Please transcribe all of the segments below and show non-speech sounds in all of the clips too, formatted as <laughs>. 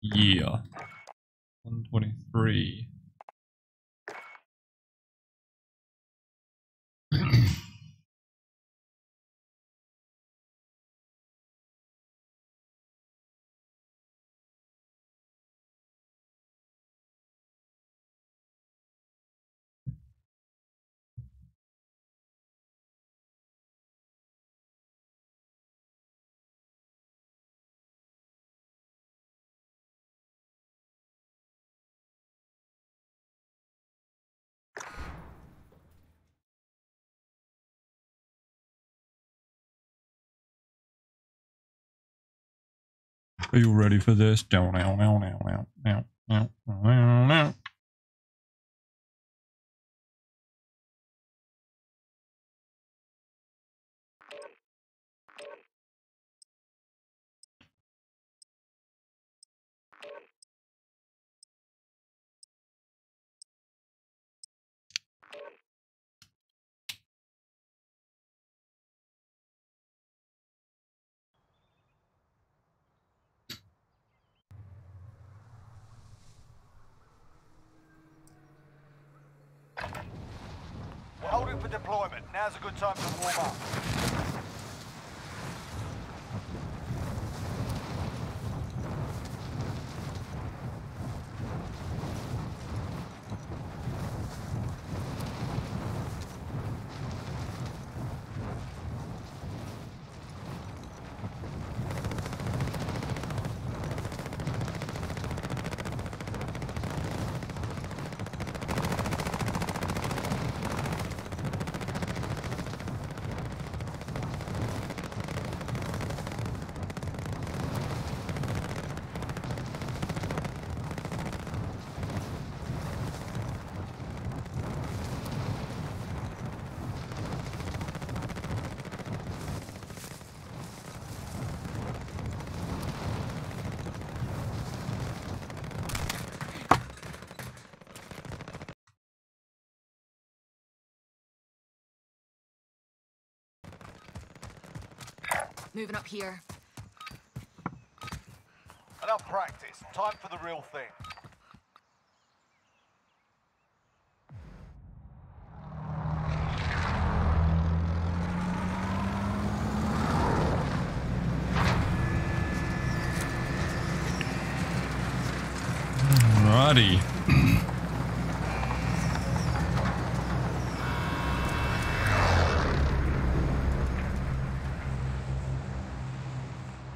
year. 123. Are you ready for this? Down, down, down, down, down, down, down, down, down. We're holding for deployment. Now's a good time to warm up. Moving up here. Enough practice. Time for the real thing. Alrighty.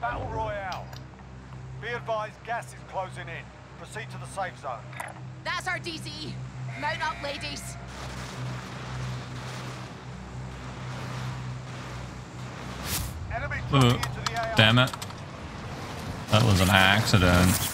Battle Royale. Be advised, gas is closing in. Proceed to the safe zone. That's our DC. Mount up, ladies. Enemy Uh, into the damn it. That was an accident.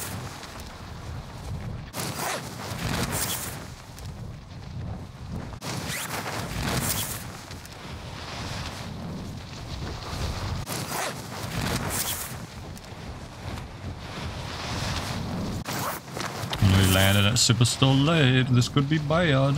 We landed at super still late. This could be bad.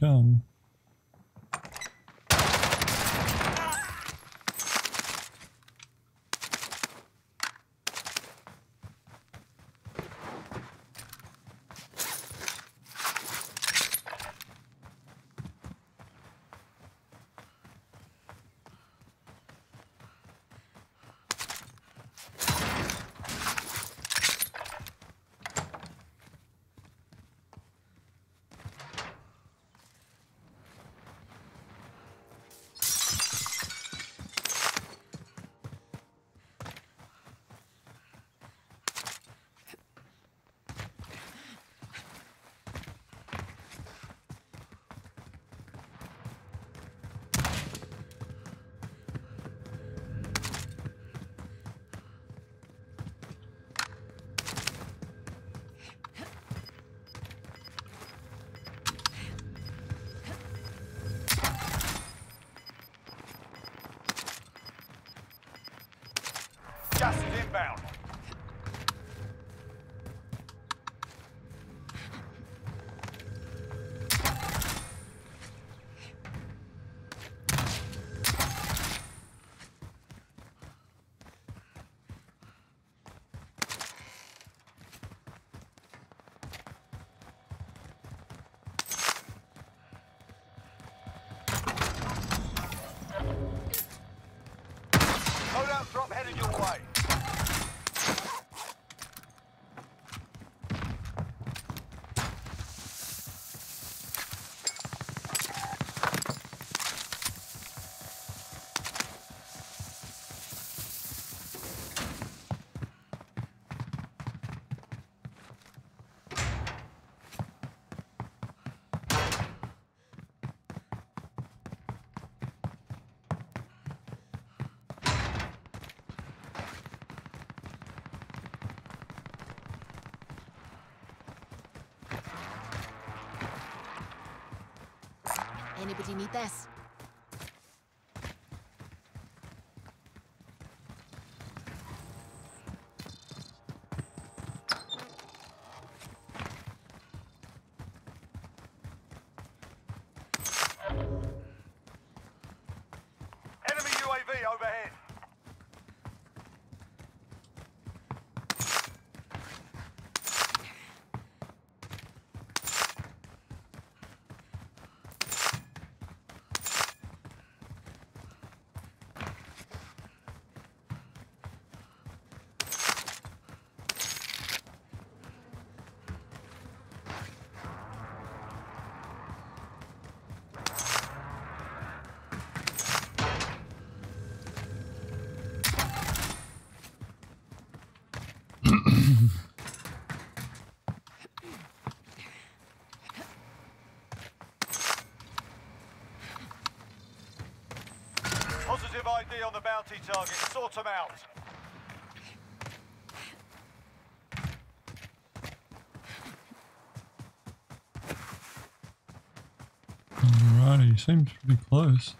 Here Anybody need this? Enemy UAV overhead. On the bounty target. Sort them out. Alrighty, seems pretty close.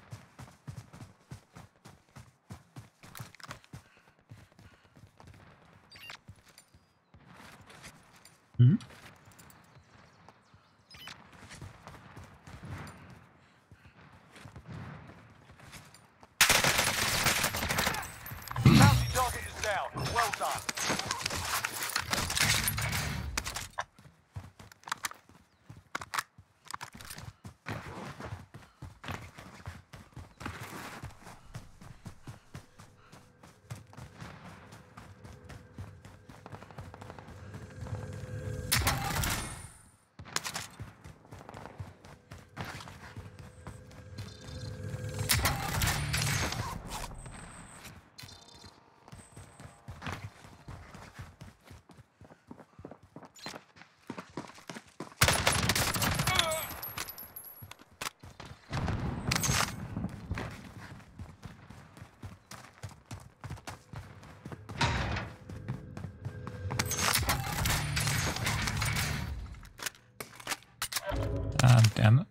damn it.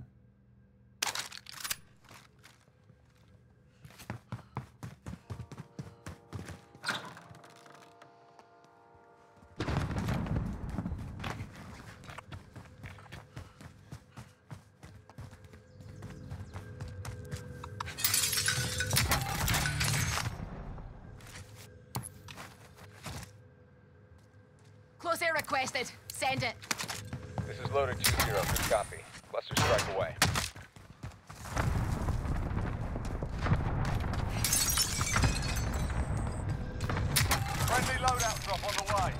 Close air requested. Send it. This is loader 2-0. Strike away. Friendly loadout drop on the way.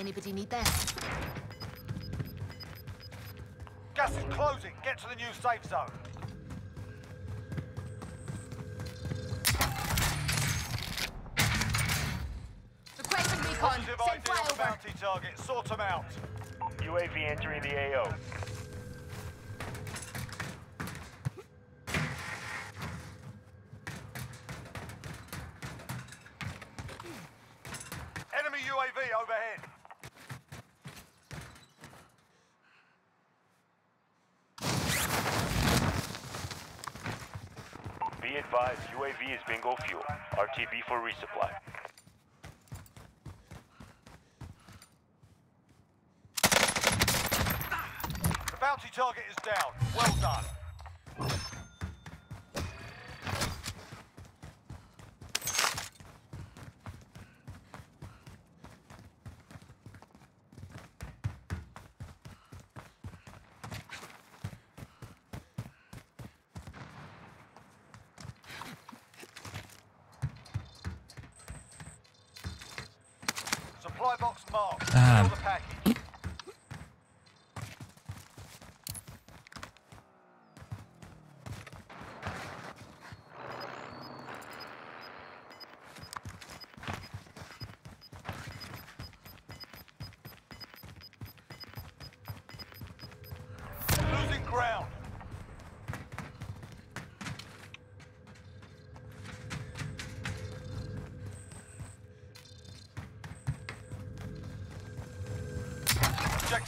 Anybody need this? Gas is closing. Get to the new safe zone. Target. Sort them out. UAV entering the AO. Enemy UAV overhead. Be advised, UAV is bingo fuel. RTB for resupply. The bounty target is down.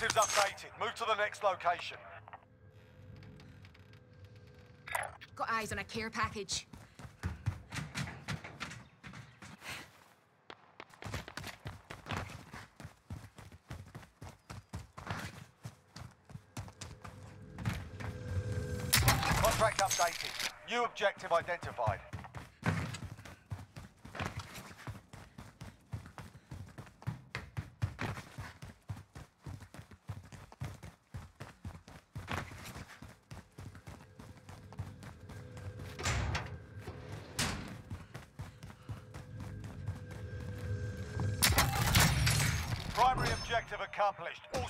Objectives updated. Move to the next location. Got eyes on a care package. Contract updated. New objective identified.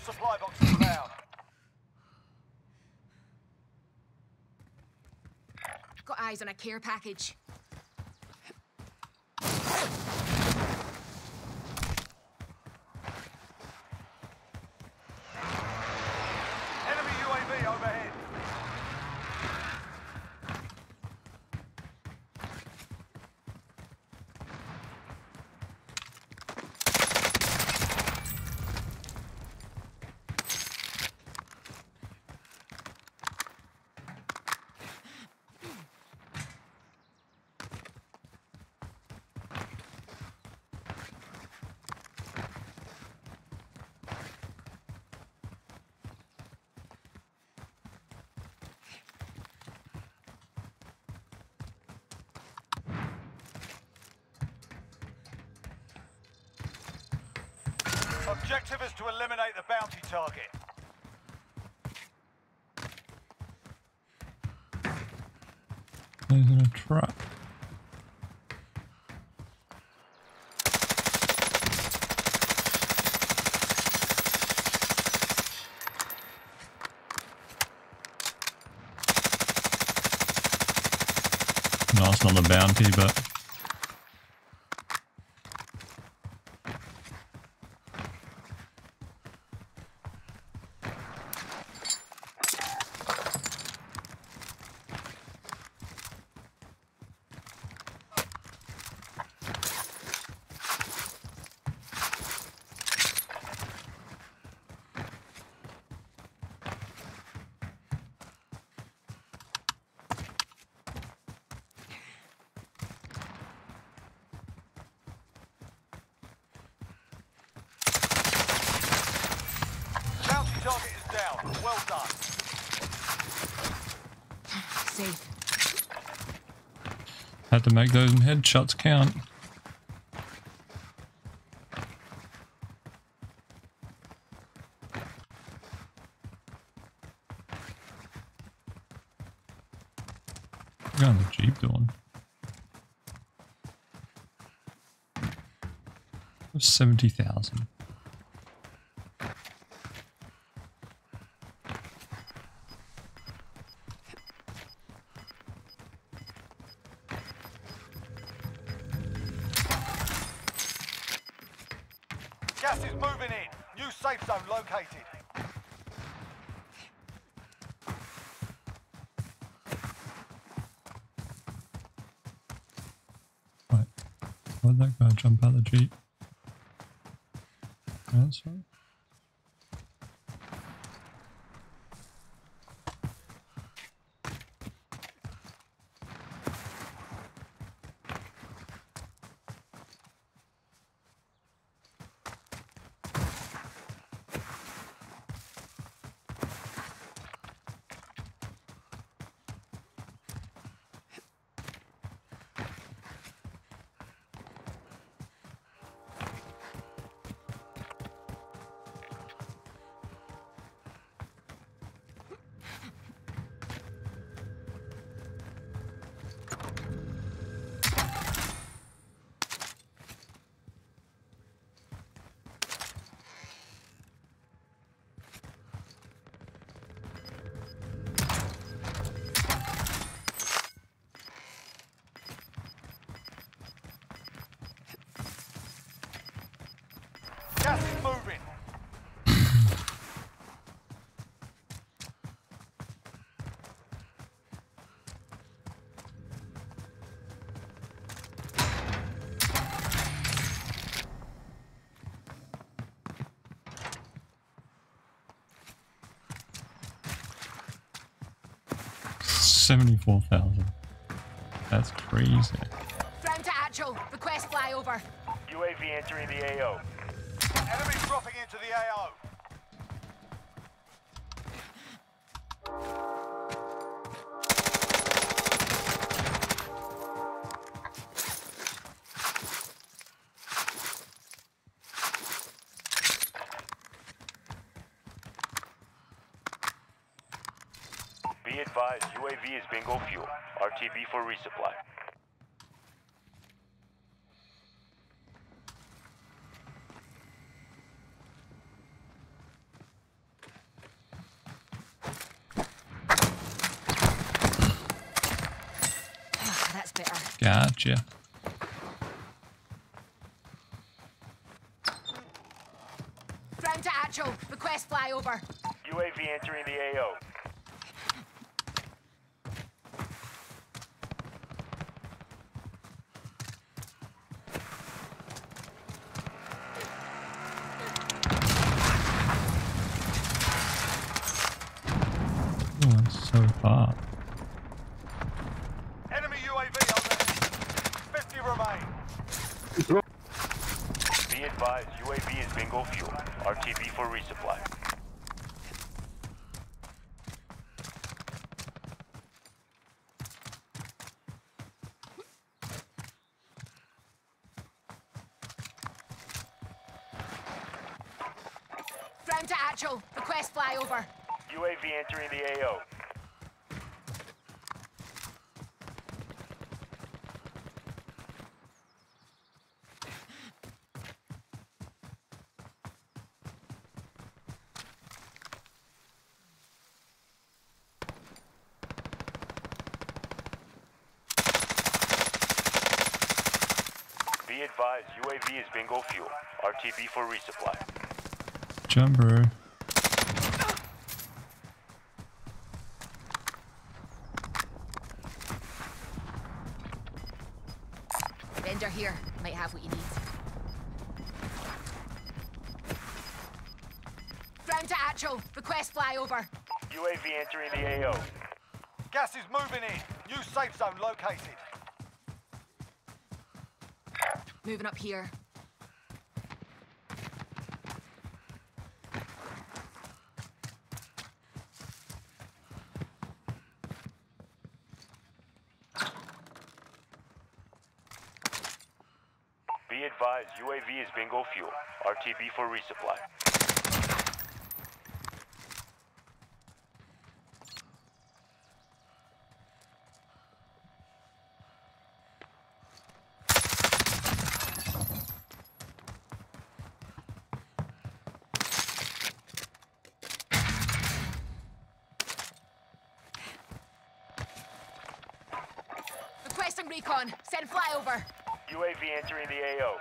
Supply boxes. Got eyes on a care package. Enemy UAV overhead. Objective is to eliminate the bounty target. There's a truck. No, it's not the bounty, but Bounty target is down. Well done. Safe. Had to make those headshots count. Jump out the Jeep? That's right. 74,000. That's crazy. Ground to actual. Request flyover. UAV entering the AO. Enemy dropping into the AO. RTB for resupply. Ah, That's better. Gotcha. Ground to actual. Request flyover. UAV entering the AO. Oh, that's so far. Enemy UAV on there. 50 remain. Be advised, UAV is bingo fuel. RTB for resupply. Ground to actual. Request flyover. UAV entering the AO. Be advised, UAV is bingo fuel. RTB for resupply. Jumper. Actual. Request flyover. UAV entering the AO. Gas is moving in. New safe zone located. Moving up here. Be advised, UAV is bingo fuel. RTB for resupply. Requesting recon. Send flyover. UAV entering the AO.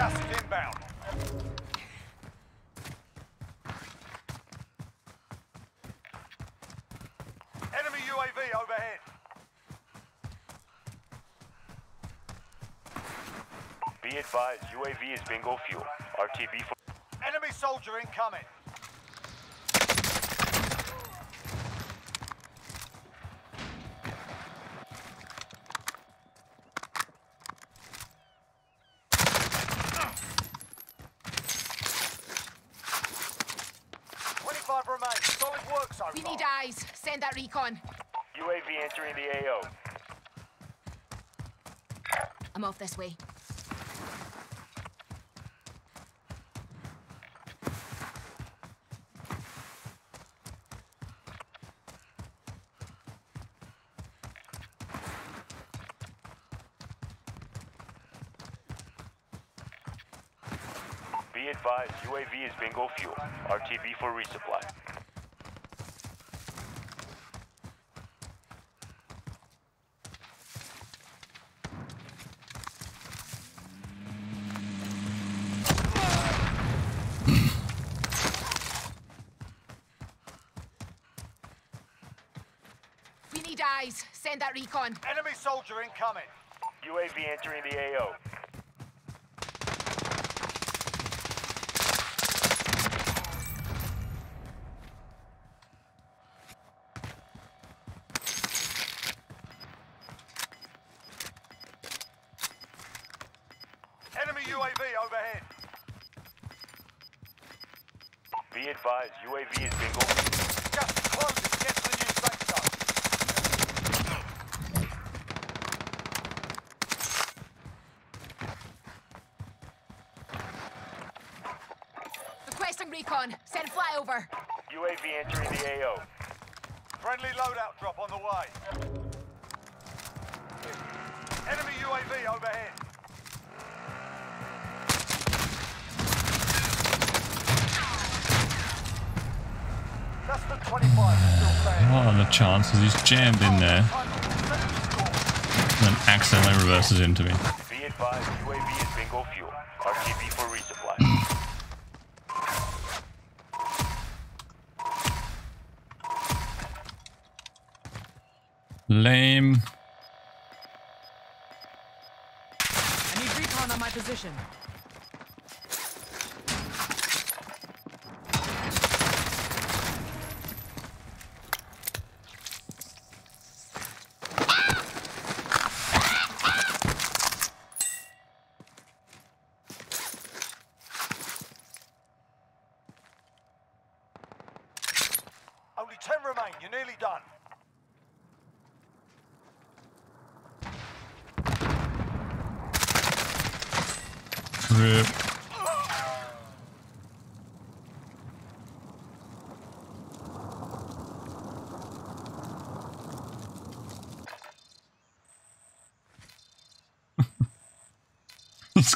Is inbound. Enemy UAV overhead. Be advised, UAV is bingo fuel. RTB for Enemy soldier incoming. Twenty-five remain. Solid work so We far. need eyes. Send that recon. UAV entering the AO. I'm off this way. Be advised, UAV is bingo fuel. RTB for resupply. That recon. Enemy soldier incoming. UAV entering the AO. Enemy UAV overhead. Be advised, UAV is bingo fuel. Gas is closing. Get to the new safe zone. Requesting recon. Send flyover. UAV entering the AO. Friendly loadout drop on the way. Enemy UAV overhead. That's the 25 still standing. What are the chances he's jammed in there and then accidentally reverses into me? Be advised, UAV is bingo fuel. RTB for resupply. <clears throat> Lame. I need recon on my position. Only 10 remain. You're nearly done. Rip. He's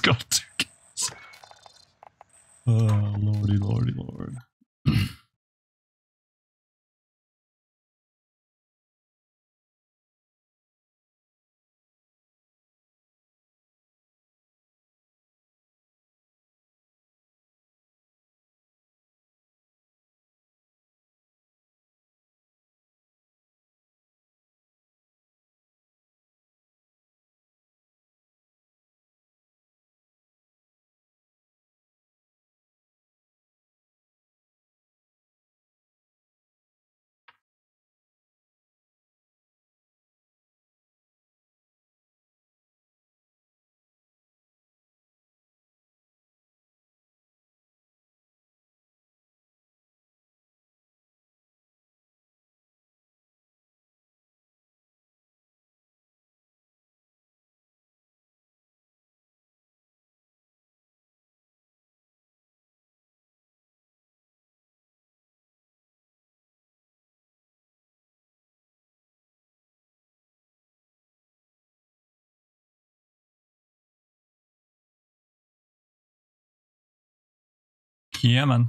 Yeah, man.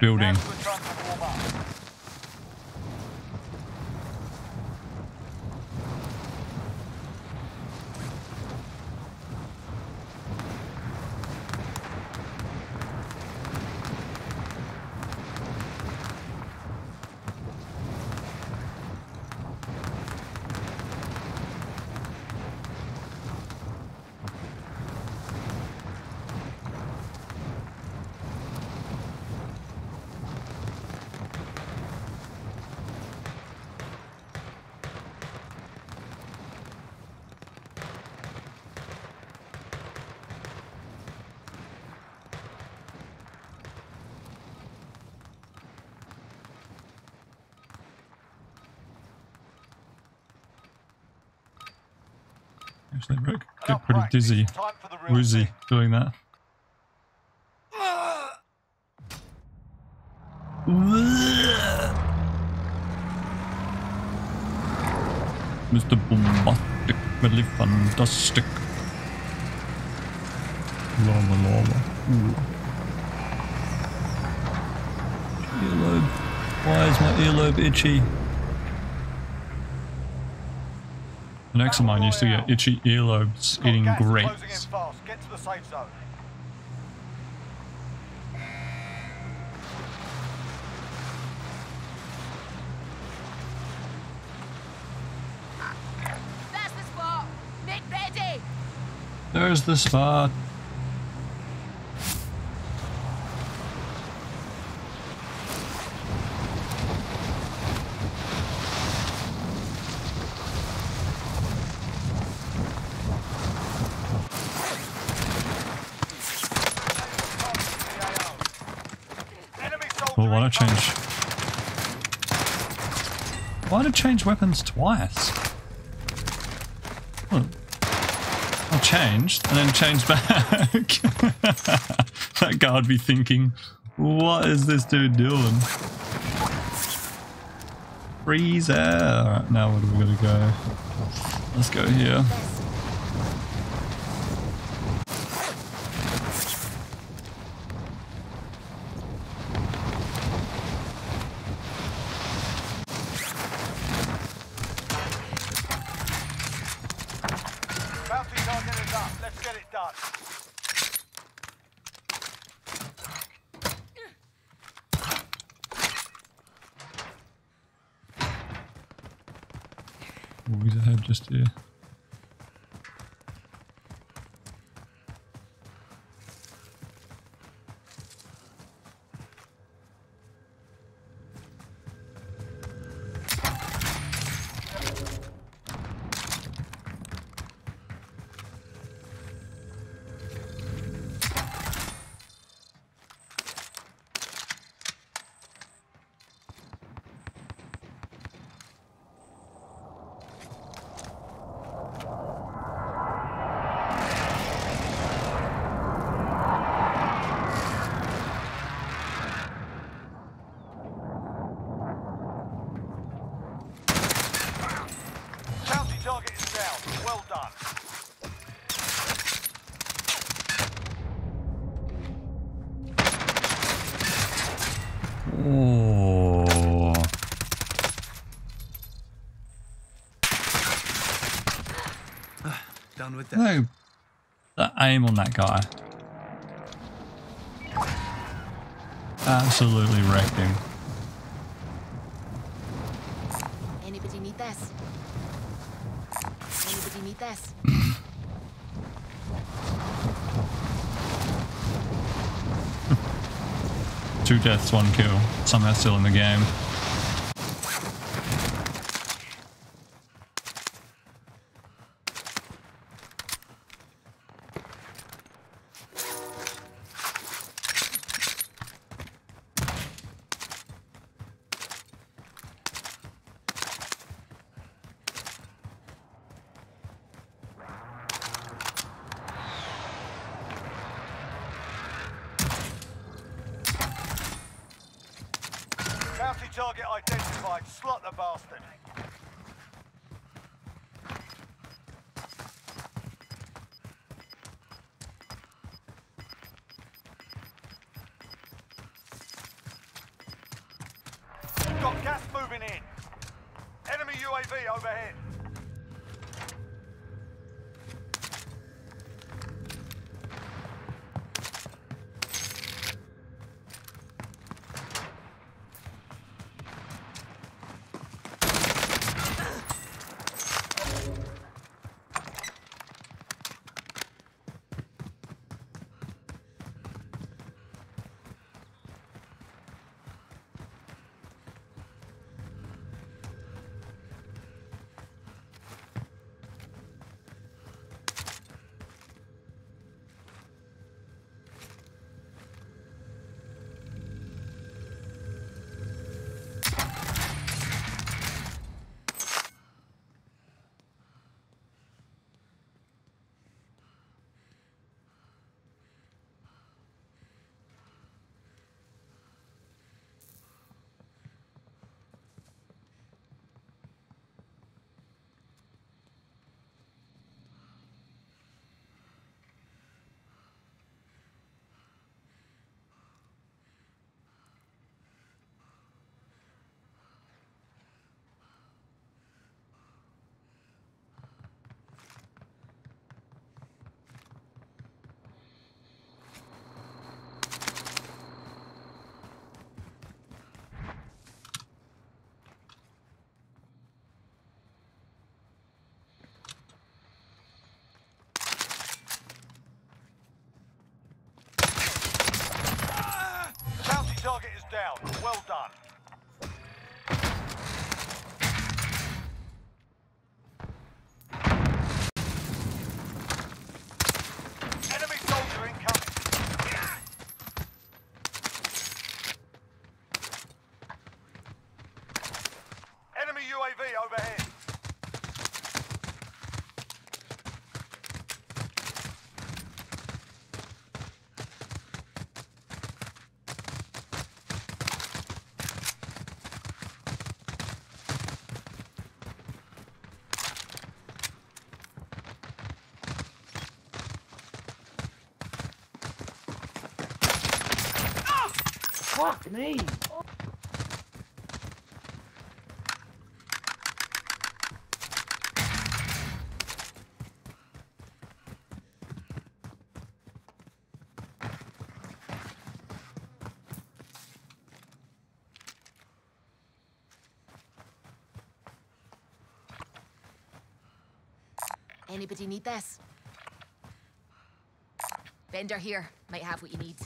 Building. Pretty dizzy, Time for the real woozy doing that. Mr. Boombastic, really fantastic. Lava. Ooh. Earlobe. Why is my earlobe itchy? An ex of mine used to get itchy earlobes Got eating gas grapes. fast. The safe zone. That's the spot. Nick ready. There's the spot. Enemy soldier Well, why incoming. not change? Why did change weapons twice? Well, I changed and then changed back. <laughs> that guard be thinking, what is this dude doing? Freezer. Alright, now where do we gotta go? Let's go here. Bounty target is up. Let's get it done. Oh, he's ahead just here. Bounty target is down. Well done. Oh. Done with that. No. The aim on that guy. Absolutely wrecked him. Anybody need this? Anybody need this? <clears throat> Two deaths, one kill. Somehow still in the game. Down. Well done. Enemy soldier incoming. Enemy UAV overhead. Fuck me. Anybody need this? Bender here. Might have what you need.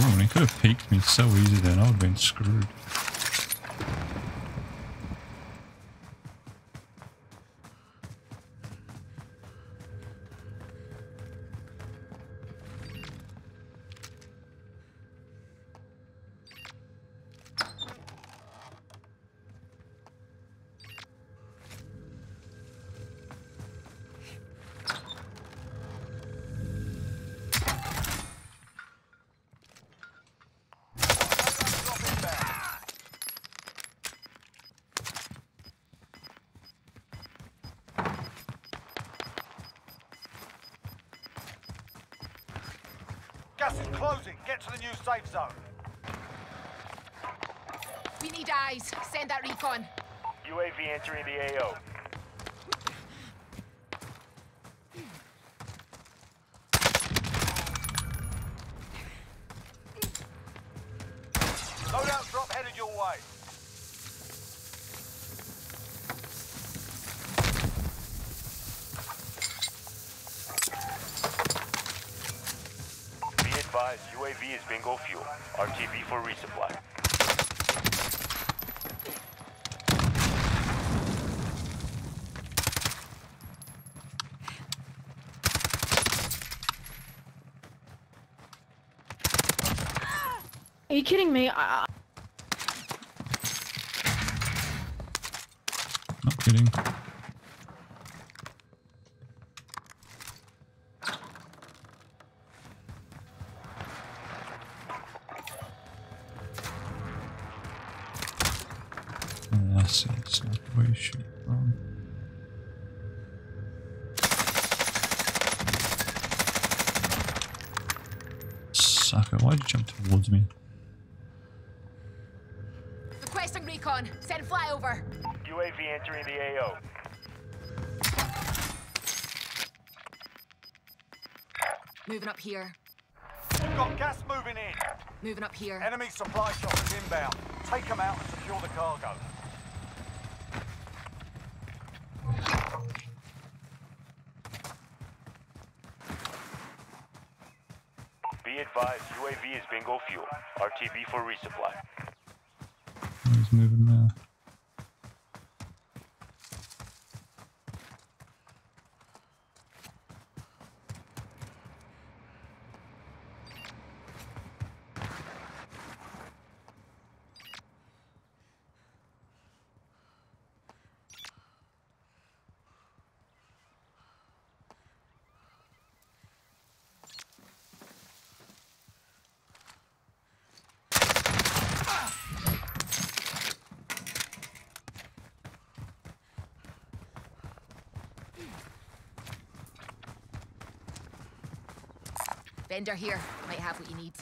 He? He could have peeked me so easy then. I would have been screwed. RTB for resupply. Are you kidding me? I, Not kidding. Sucker, why'd you jump towards me? Requesting recon. Send flyover. UAV entering the AO. Moving up here. We've got gas moving in. Moving up here. Enemy supply shop is inbound. Take them out and secure the cargo. Be advised, UAV is bingo fuel. RTB for resupply. He's moving Vendor here. Might have what you need.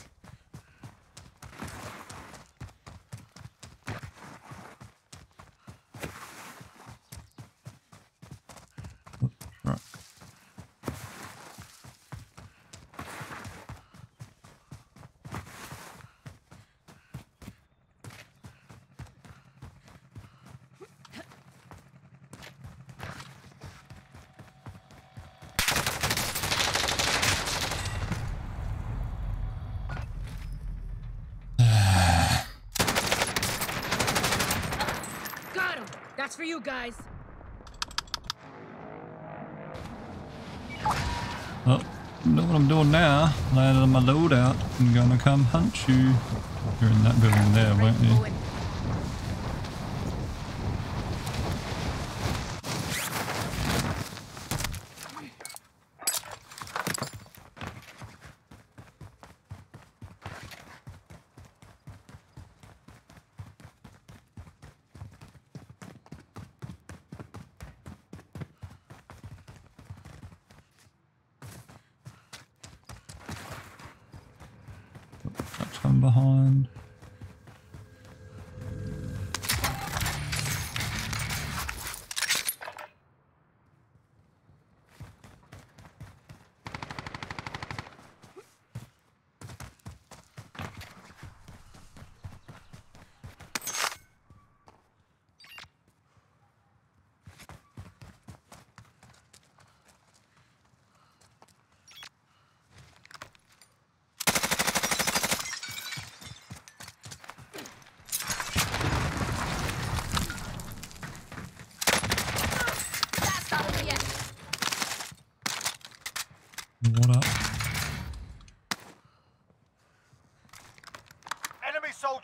Truck. Got him. That's for you guys. Well, know what I'm doing now? Landed on my loadout. I'm gonna come hunt you. You're in that building there, weren't you?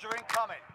Soldier incoming.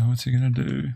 what's he gonna do?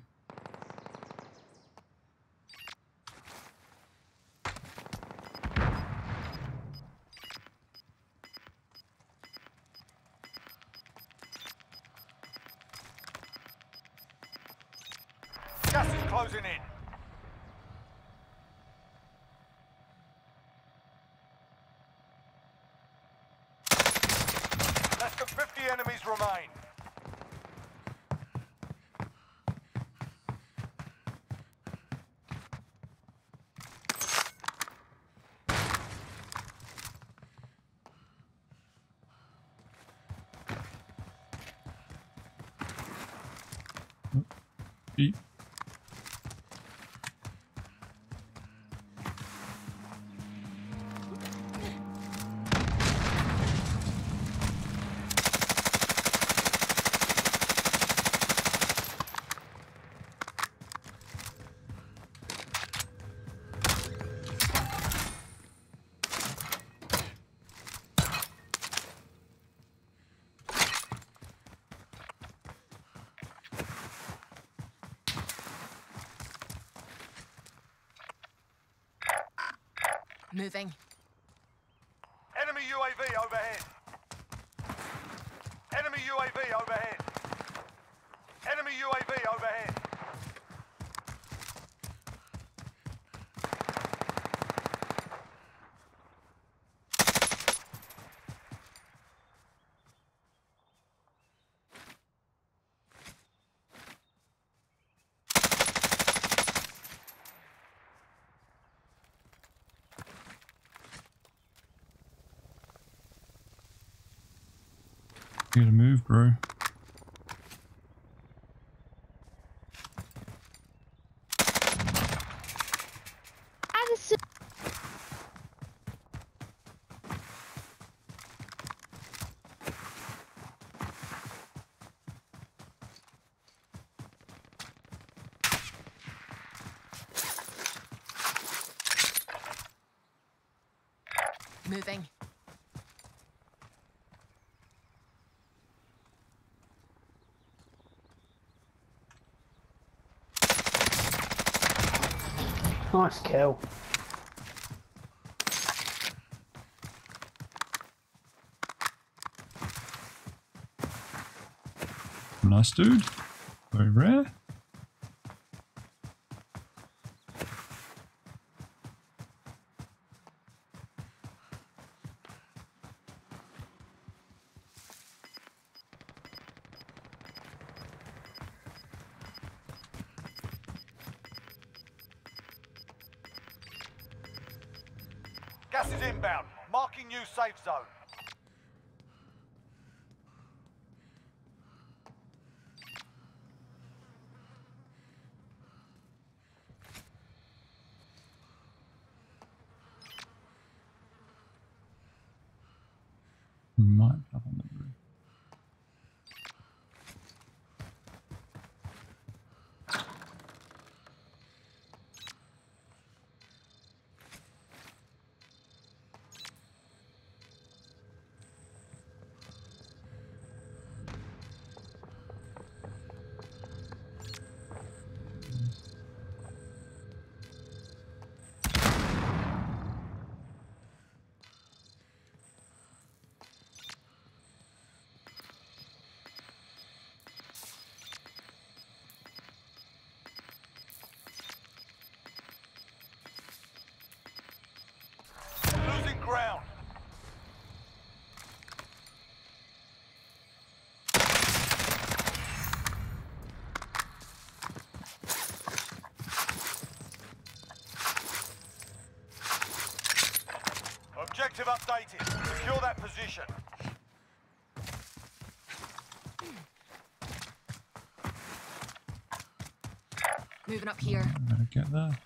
Moving. Enemy UAV overhead. Enemy UAV overhead. Enemy UAV overhead. You gotta move, bro. Moving. Nice kill. Nice dude. Very rare. Gas is inbound. Marking new safe zone. Might be up on the roof. Stated. Secure that position. Moving up here. Better get there.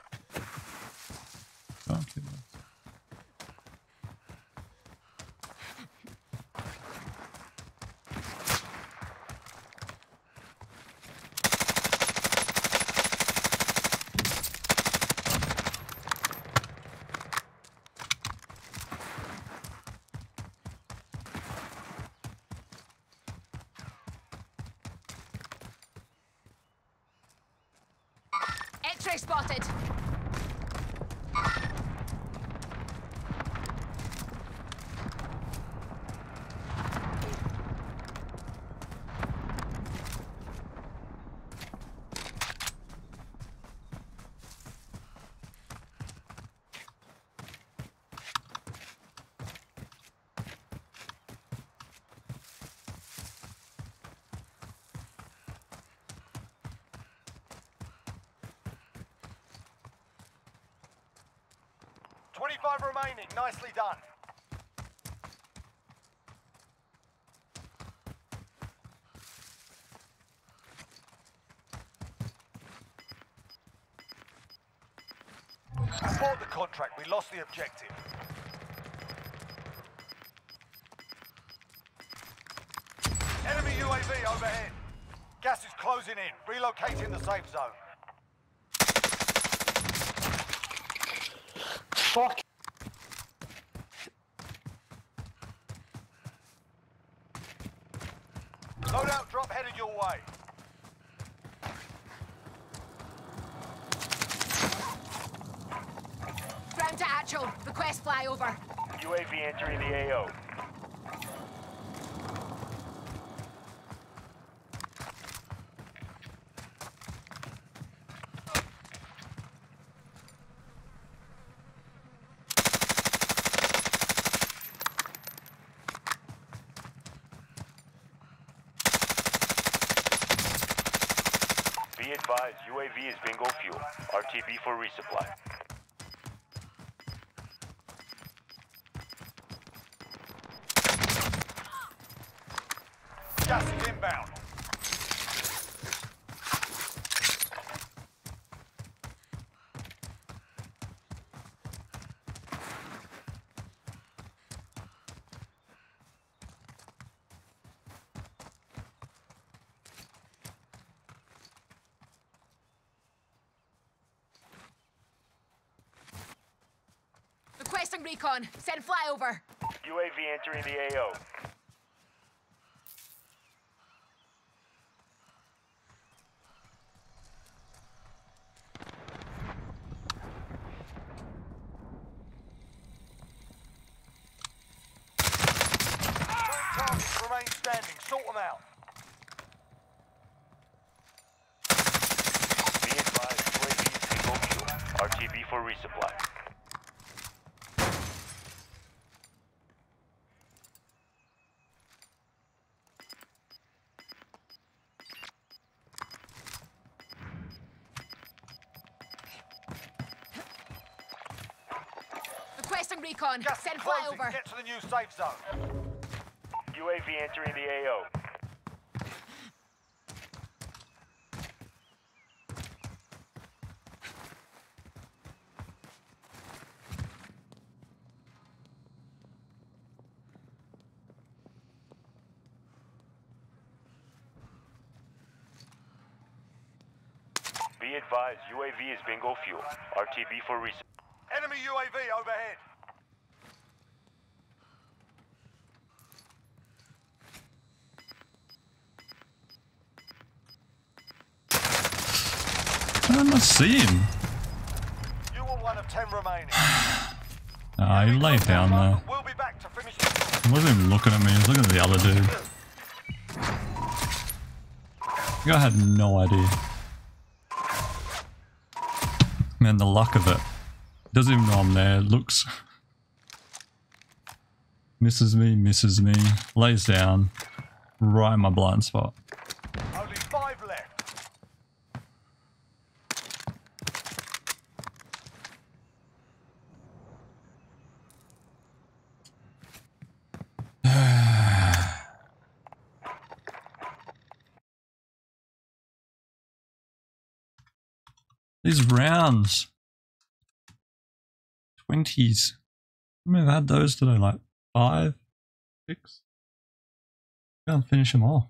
it! 45 remaining. Nicely done. Support the contract. We lost the objective. Enemy UAV overhead. Gas is closing in. Relocating the safe zone. Fuck Request flyover. UAV entering the AO. Be advised, UAV is bingo fuel. RTB for resupply. Gas is inbound. Requesting recon. Send flyover. UAV entering the AO. Three targets remain standing. Sort them out. Be advised, UAV is bingo fuel. RTB for resupply. Requesting recon. Gas Send closing. flyover. Get to the new safe zone. UAV entering the AO. Be advised, UAV is bingo fuel. RTB for resupply. Enemy UAV overhead. I don't see him. You were one of ten remaining. <sighs> Ah, he laid down there. We'll be back to finish He wasn't even looking at me, he was looking at the other dude. Guy had no idea. Man, the luck of it. Doesn't even know I'm there, looks. <laughs> Misses me, misses me, lays down, right in my blind spot. Only five left. These rounds. 20s. I mean, I've had those today, like five, six. And finish them off.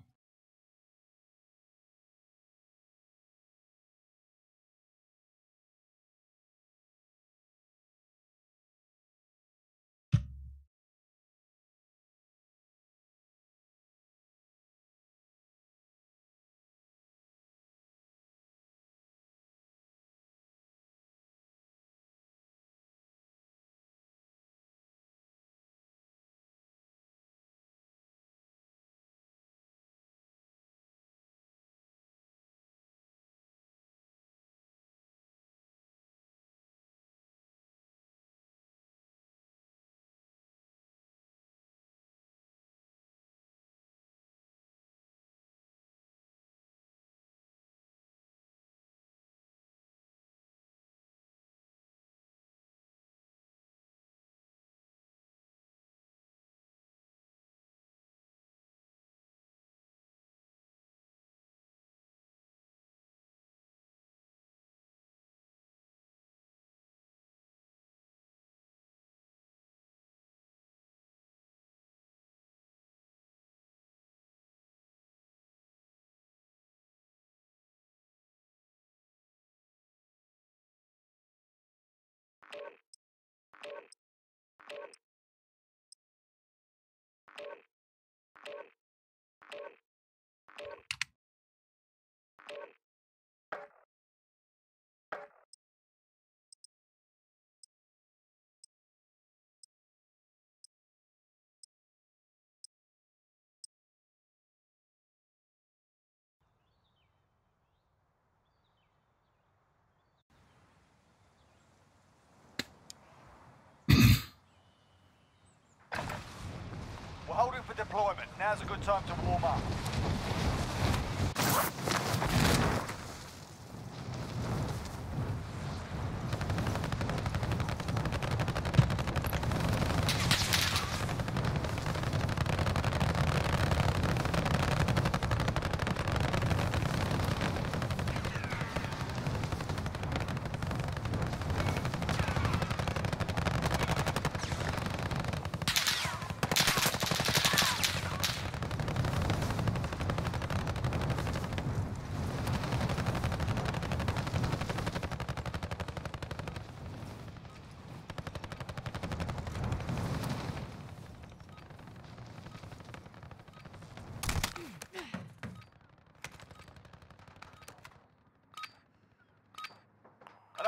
For deployment. Now's a good time to warm up.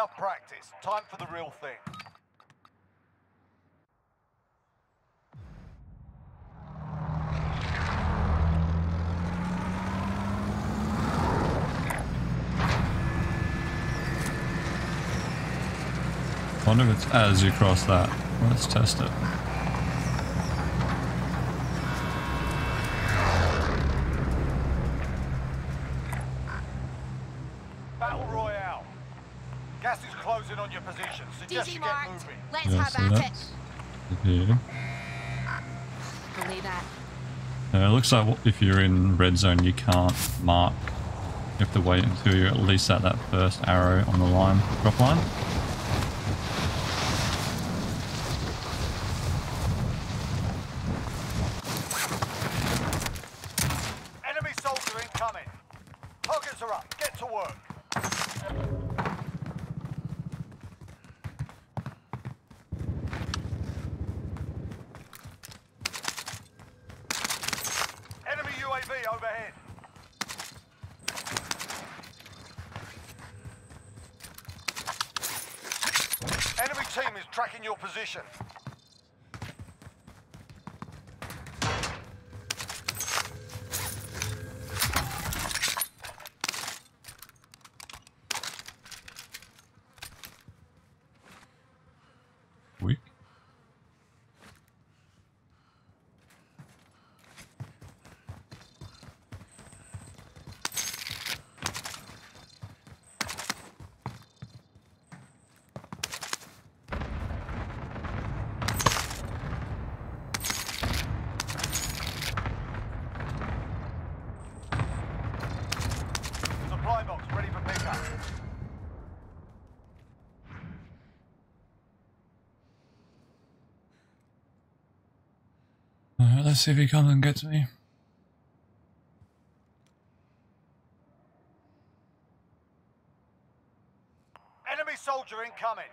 Enough practice. Time for the real thing. wonder if it's as you cross that. Let's test it. Battle Royale. Gas is closing on your position. Suggest DZ you get marked. moving. Let's Yeah, have see at that? it. Here. Believe that. Yeah, it looks like if you're in red zone, you can't mark. You have to wait until you're at least at that first arrow on the line, drop line. Enemy soldier incoming. Targets are up. Get to work. Enemy UAV overhead. Enemy team is tracking your position. Weak. let's see if he comes and gets me. Enemy soldier incoming.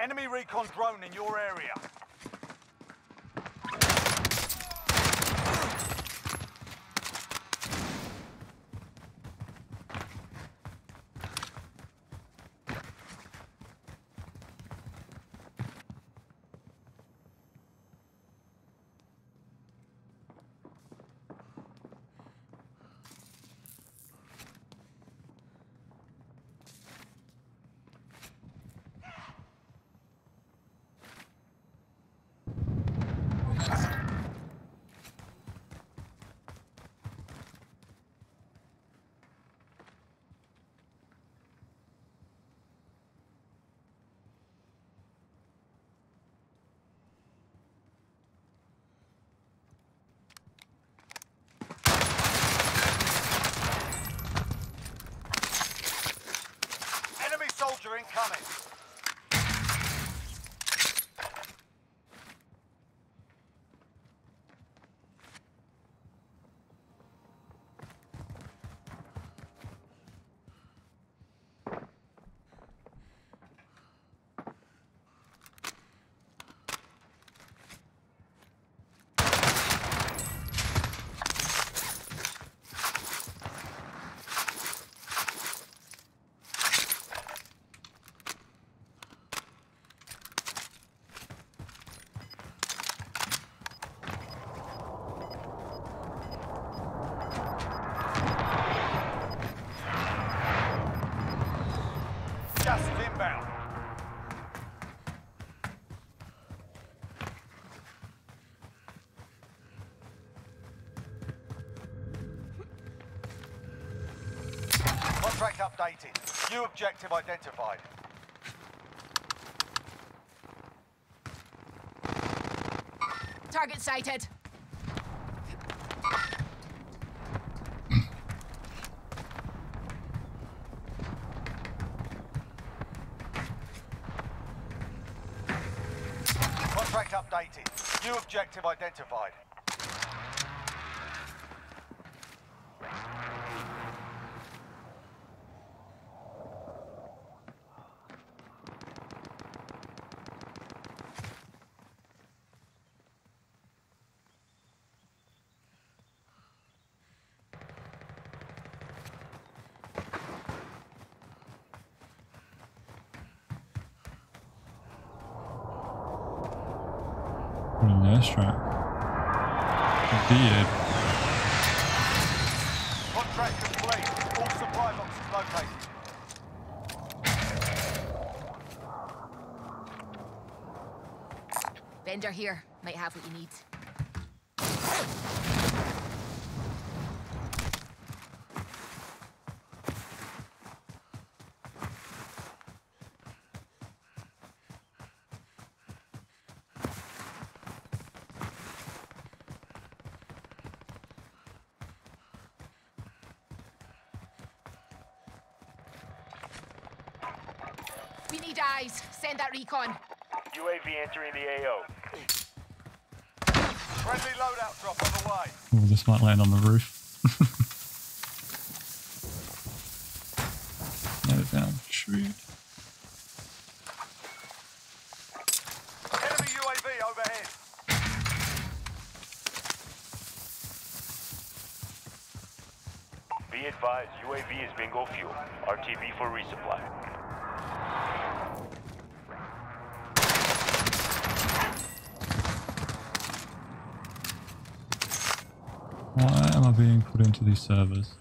Enemy recon drone in your area. Updated. New objective identified. Target sighted. Contract updated. New objective identified. What an airstrike. Beard. Contract complete. All supply boxes located. Vendor here. Might have what you need. We need eyes. Send that recon. UAV entering the AO. Friendly loadout drop on the way. Oh, this might land on the roof. Let it down. Shoot. Enemy UAV overhead. Be advised, UAV is bingo fuel. RTB for resupply. I being put into these servers?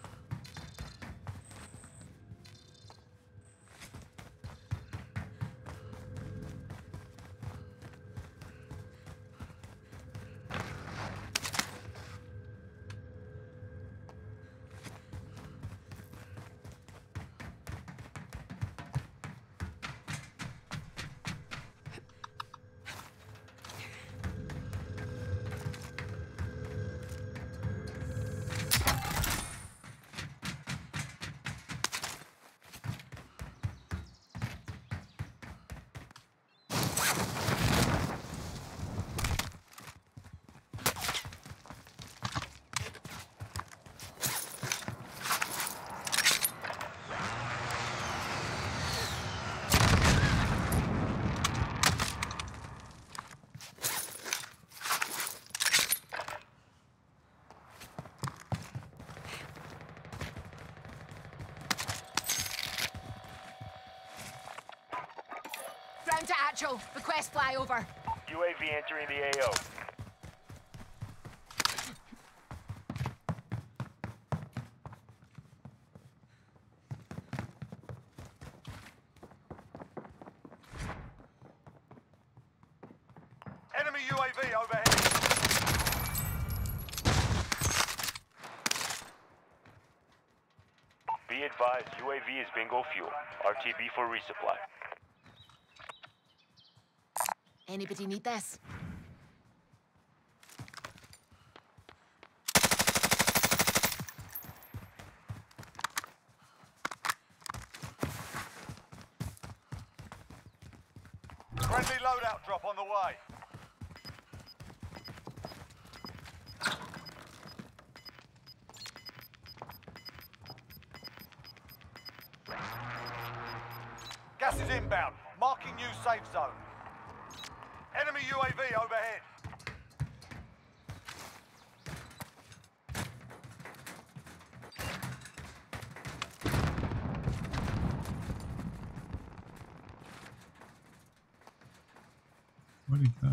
AO. Enemy UAV overhead. Be advised, UAV is bingo fuel. RTB for resupply. Anybody need this? Friendly loadout drop on the way. Gas is inbound. Marking new safe zone. Enemy UAV overhead. Where'd he go?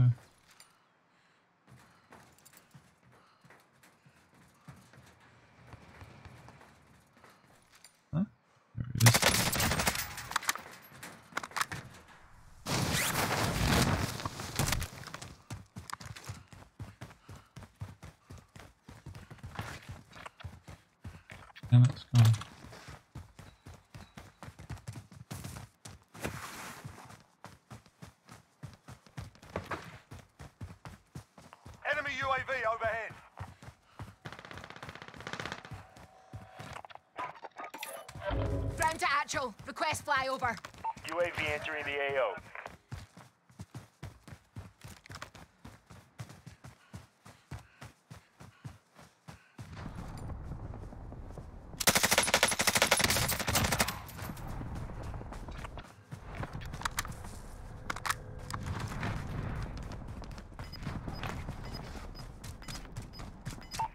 Huh? There he is. Damn it, it's gone. Enemy UAV overhead. Ground to actual. Request flyover. UAV entering the AO.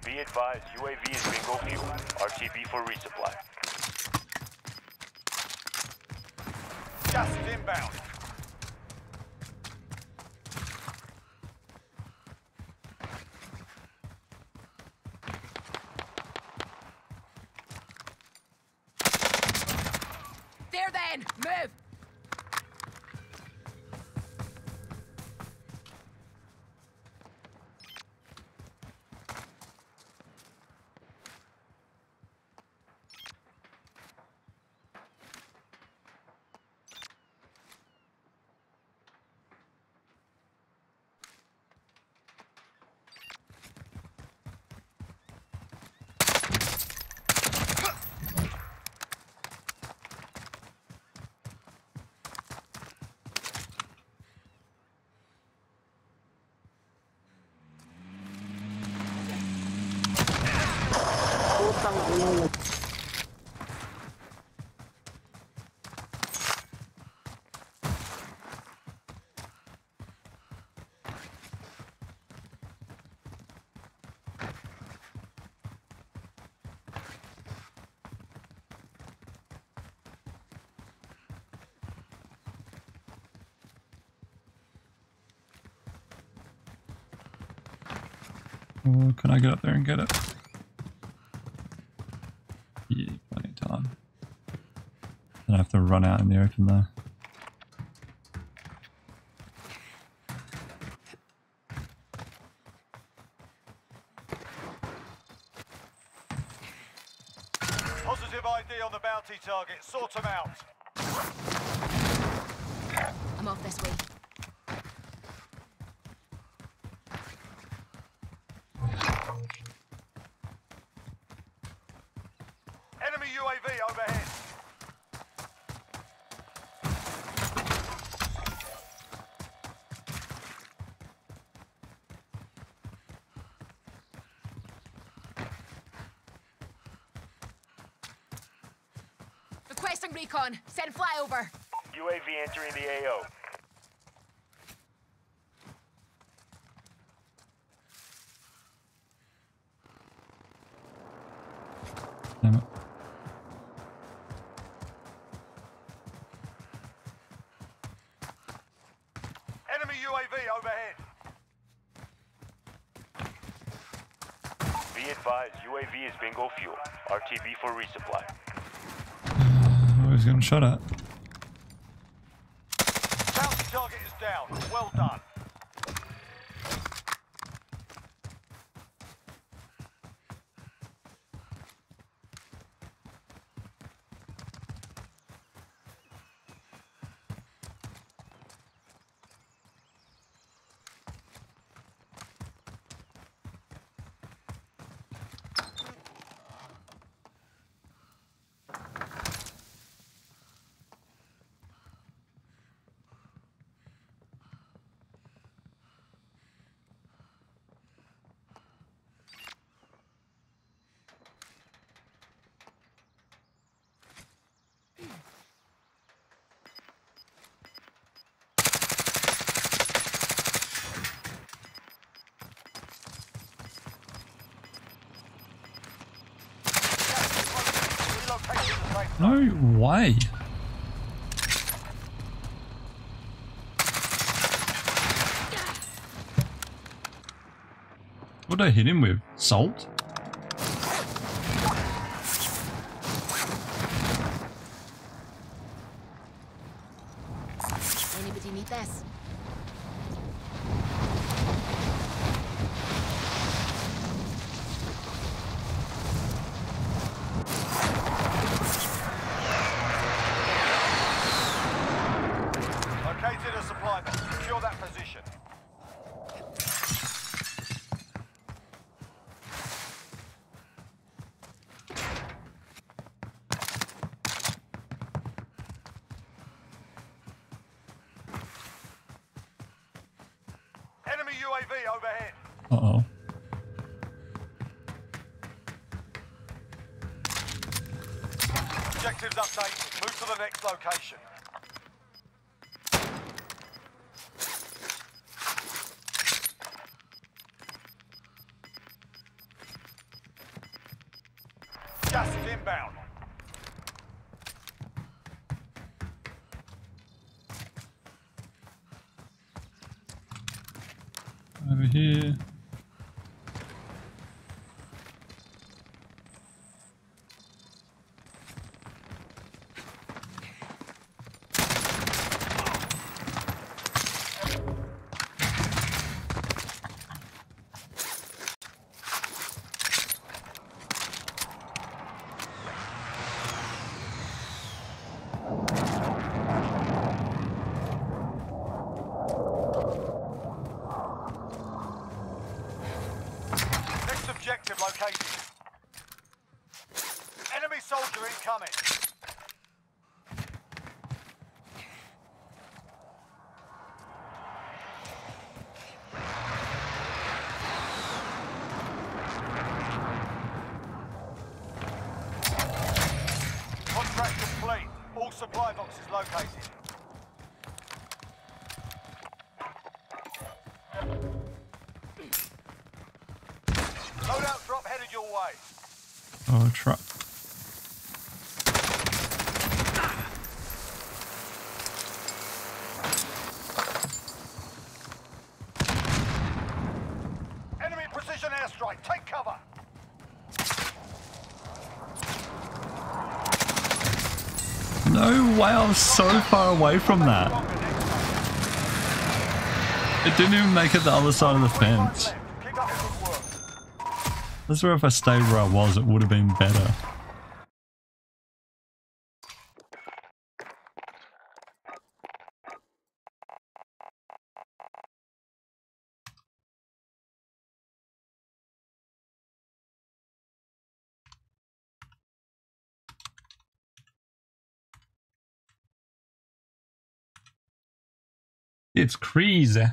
Be advised, UAV is bingo fuel. RTB for resupply. Gas is inbound. There then. Move. Putang ina mo. Oh, can I get up there and get it? Yeah, plenty of time. Then I have to run out in the open there. Positive ID on the bounty target. Sort them out. I'm off this way. Enemy UAV overhead. Requesting. Send flyover. UAV entering the AO. Damn it. Enemy UAV overhead. Be advised, UAV is bingo fuel. RTB for resupply. He's getting shot at. Bounty target is down. Well done. Relocating the way. What did I hit him with? Salt? Anybody need this? Supply boxes located. Loadout drop headed your way. Oh, truck. Enemy precision airstrike. Take cover. No way, I was so far away from that. It didn't even make it the other side of the fence. I swear if I stayed where I was, it would have been better. It's crazy.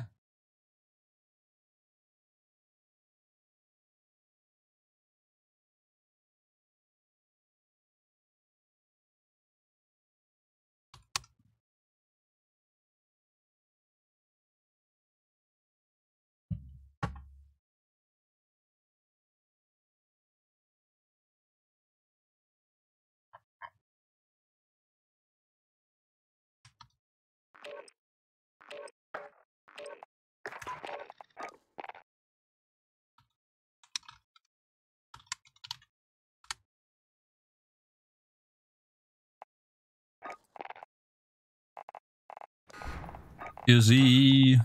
Izzy.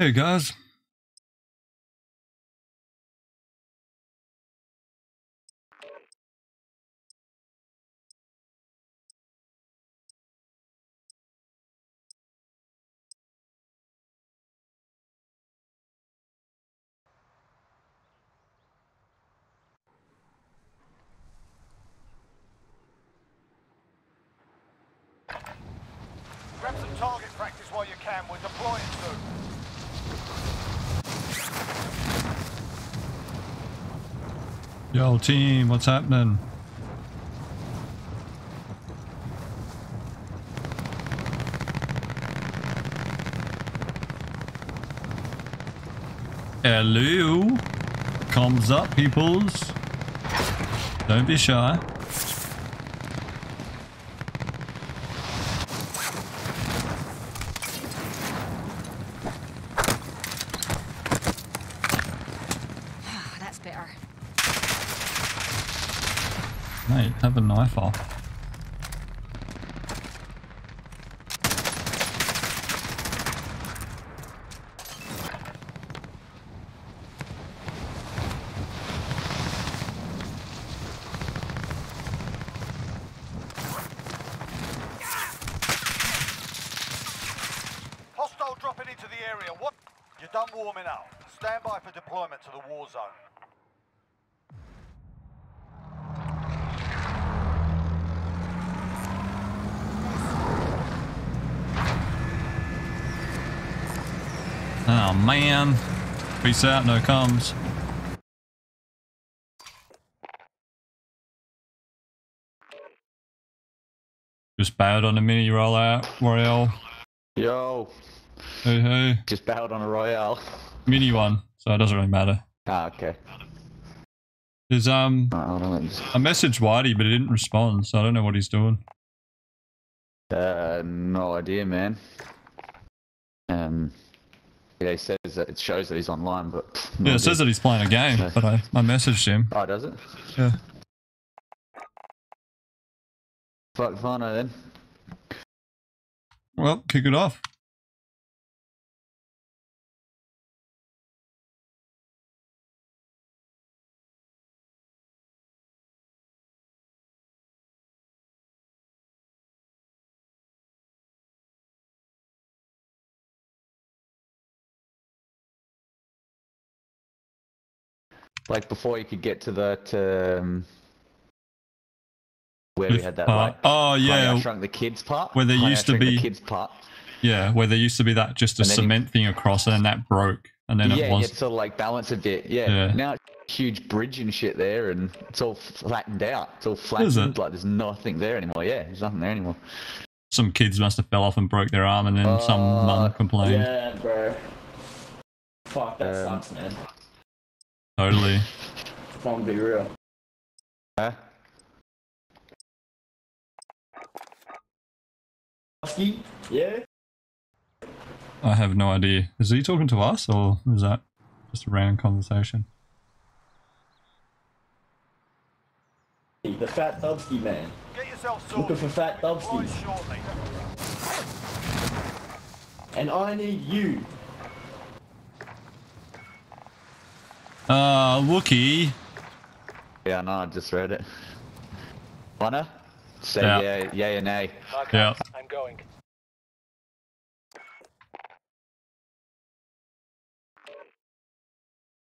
Hey guys. Grab some target practice while you can. We're deploying soon. Yo team, what's happening? Hello. Comes up, peoples. Don't be shy. Ah, That's better. Mate, have a knife off. Hostile dropping into the area. What? You're done warming up. Stand by for deployment to the war zone. Man. Peace out, no comes. Just bowed on a mini rollout, Royale. Yo, Hey hey. just bowed on a royale. Mini one, so it doesn't really matter. Ah, okay. There's um Alright, hold on, let me just- I messaged Whitey but he didn't respond, so I don't know what he's doing. Uh, no idea, man. Um, yeah, he says that it shows that he's online, but Yeah, it says that he's playing a game, but I, I messaged him. Oh, does it? Yeah. Fuck Vano then. Well, kick it off. Like before you could get to that, um, where we had that part. like, Oh yeah, I Shrunk the Kids part. Where there used to Shrunk the be- kids part. yeah, where there used to be that just a then you- cement thing across and that broke, and then yeah, it was to sort of like balance a bit. Yeah. Yeah. Now it's a huge bridge and shit there, and it's all flattened out. It's all flattened. it? Like there's nothing there anymore. Yeah, there's nothing there anymore. some kids must have fell off and broke their arm, and then some mum Uh, complained. Yeah, bro. Fuck, that Um, sucks, man. Totally. If I'm be real. Huh? Husky? Yeah? I have no idea. Is he talking to us, or is that just a random conversation? The fat Dubsky man. Get yourself Looking for fat Deploy Dubskys. shortly. And I need you. Uh, Wookie. Yeah, no, I just read it. Wanna? Say Yeah. yeah, yeah, or nay. Yeah. I'm going.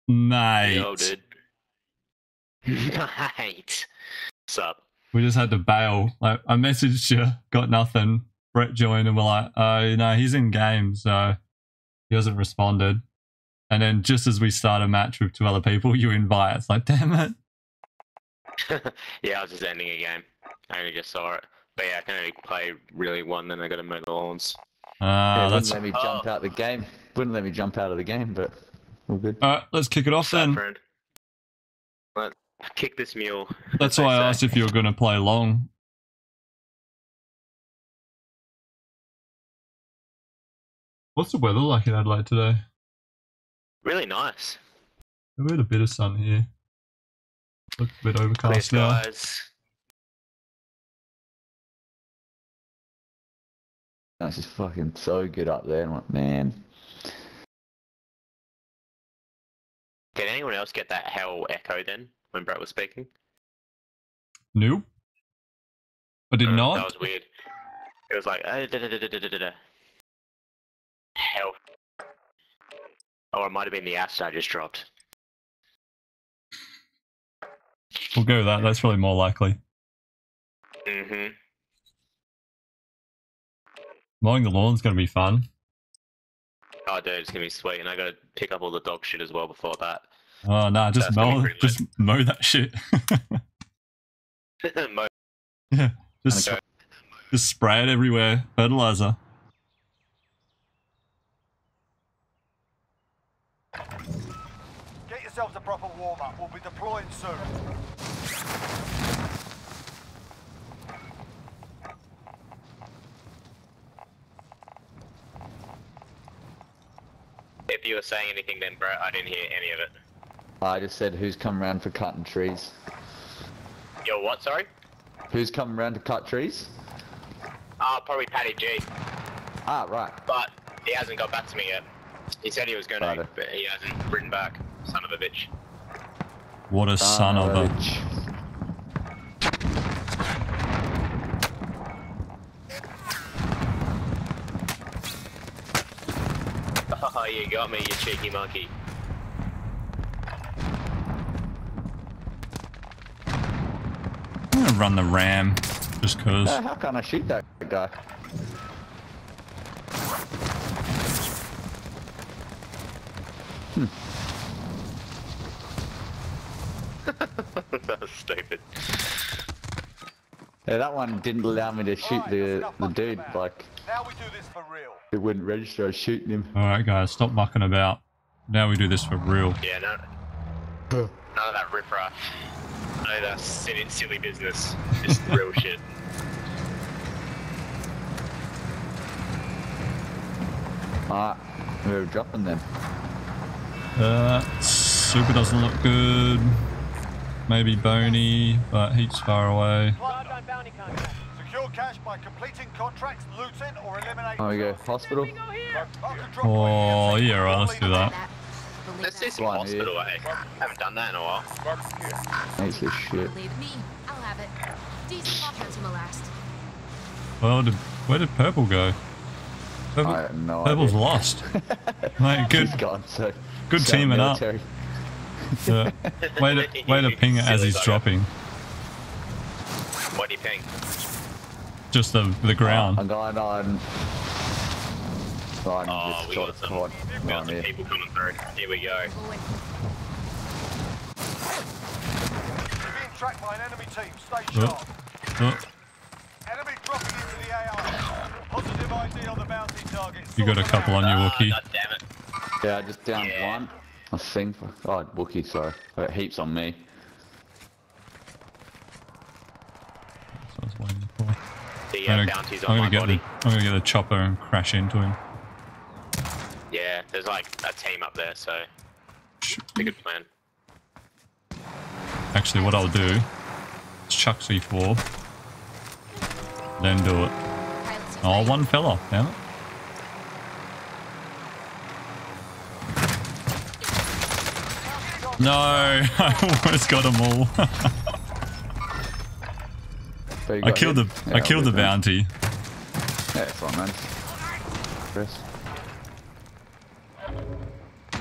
Mate. Yo, dude. <laughs> Mate. What's up? We just had to bail. Like, I messaged you, got nothing. Brett joined and we're like, oh no, he's in game, so he hasn't responded. And then just as we start a match with two other people, you invite. It's like, damn it. <laughs> yeah, I was just ending a game. I only just saw it. But yeah, I can only play really one, then I gotta mow the lawns. Ah, yeah, that's wouldn't let me jump Oh. out the game. Wouldn't let me jump out of the game, but all good. all right. Let's kick it off Sad then. friend. Let kick this mule. That's why I say. asked if you were going to play long. What's the weather like in Adelaide today? Really nice. We had a bit of sun here. Look a bit overcast now. That's just fucking so good up there. I'm like, man. Did anyone else get that hell echo then when Brett was speaking? No. I did uh, not. That was weird. It was like, uh, da, da, da, hell or it might have been the acid I just dropped. We'll go with that. That's probably more likely. Mm-hmm. Mowing the lawn's going to be fun. Oh, dude, it's gonna be sweet, and I gotta pick up all the dog shit as well before that. Oh, nah, just mow, <laughs> just mow that shit. <laughs> Mo- <laughs> just, Okay. just spray it everywhere. Fertilizer. Get yourselves a proper warm-up. We'll be deploying soon. if you were saying anything then, bro, I didn't hear any of it. I just said, who's come round for cutting trees? Yo, what? Sorry? Who's come round to cut trees? Ah, probably Paddy G, Ah, right. but he hasn't got back to me yet. He said he was gonna, but he hasn't written back. Son of a bitch. What a son of a. Bitch. Oh, <laughs> you got me, you cheeky monkey. I'm gonna run the ram, just cause. Uh, how can I shoot that guy? That was <laughs> stupid. Yeah, that one didn't allow me to shoot Alright, the the dude. about. Like Now we do this for real. it wouldn't register. I was shooting him. All right, guys, stop mucking about. Now we do this for real. Yeah, no, <sighs> none of that riffraff. None of that silly, silly business. Just <laughs> real shit. Alright, we're dropping then. Uh, super doesn't look good. Maybe bony, but he's far away. Secure cash by completing contracts, looting, or eliminating. Oh, we go hospital. Mark a Oh, yeah, right, let's do that. Believe Let's do some One, hospital, eh? Haven't done that in a while. Piece of shit. Believe me, I'll have it. Decent pop will last. Well, did, where did purple go? Purple, I have no purple's idea. lost. <laughs> Mate, good, He's gone. So good so teaming up. Military. Yeah. Way to, way to ping it as he's Silly dropping. What do you ping? Just the the ground. I'm going on. Going Oh, we got of some, quad. we got some here. people coming through. Here we go. You're being tracked by an enemy team. Stay Oh. sharp. Oh, Enemy dropping into the AO. Positive ID on the bounty target. you got a couple on you, Ah, Wookie. God damn it. Yeah, just downed Yeah. one. I think. Oh, Wookie, sorry. I got heaps on me. That's what I was waiting for. The I'm uh, gonna, bounty's I'm on my gonna get body. the I'm gonna get the chopper and crash into him. Yeah, there's like a team up there, so it's a good plan. Actually, what I'll do is chuck C4, then do it. Pilots in Oh, flight. one fell off, damn it. No, <laughs> I almost got them all. So I killed hit? the Yeah, I killed the good, bounty. Yeah, it's fine, man. Chris.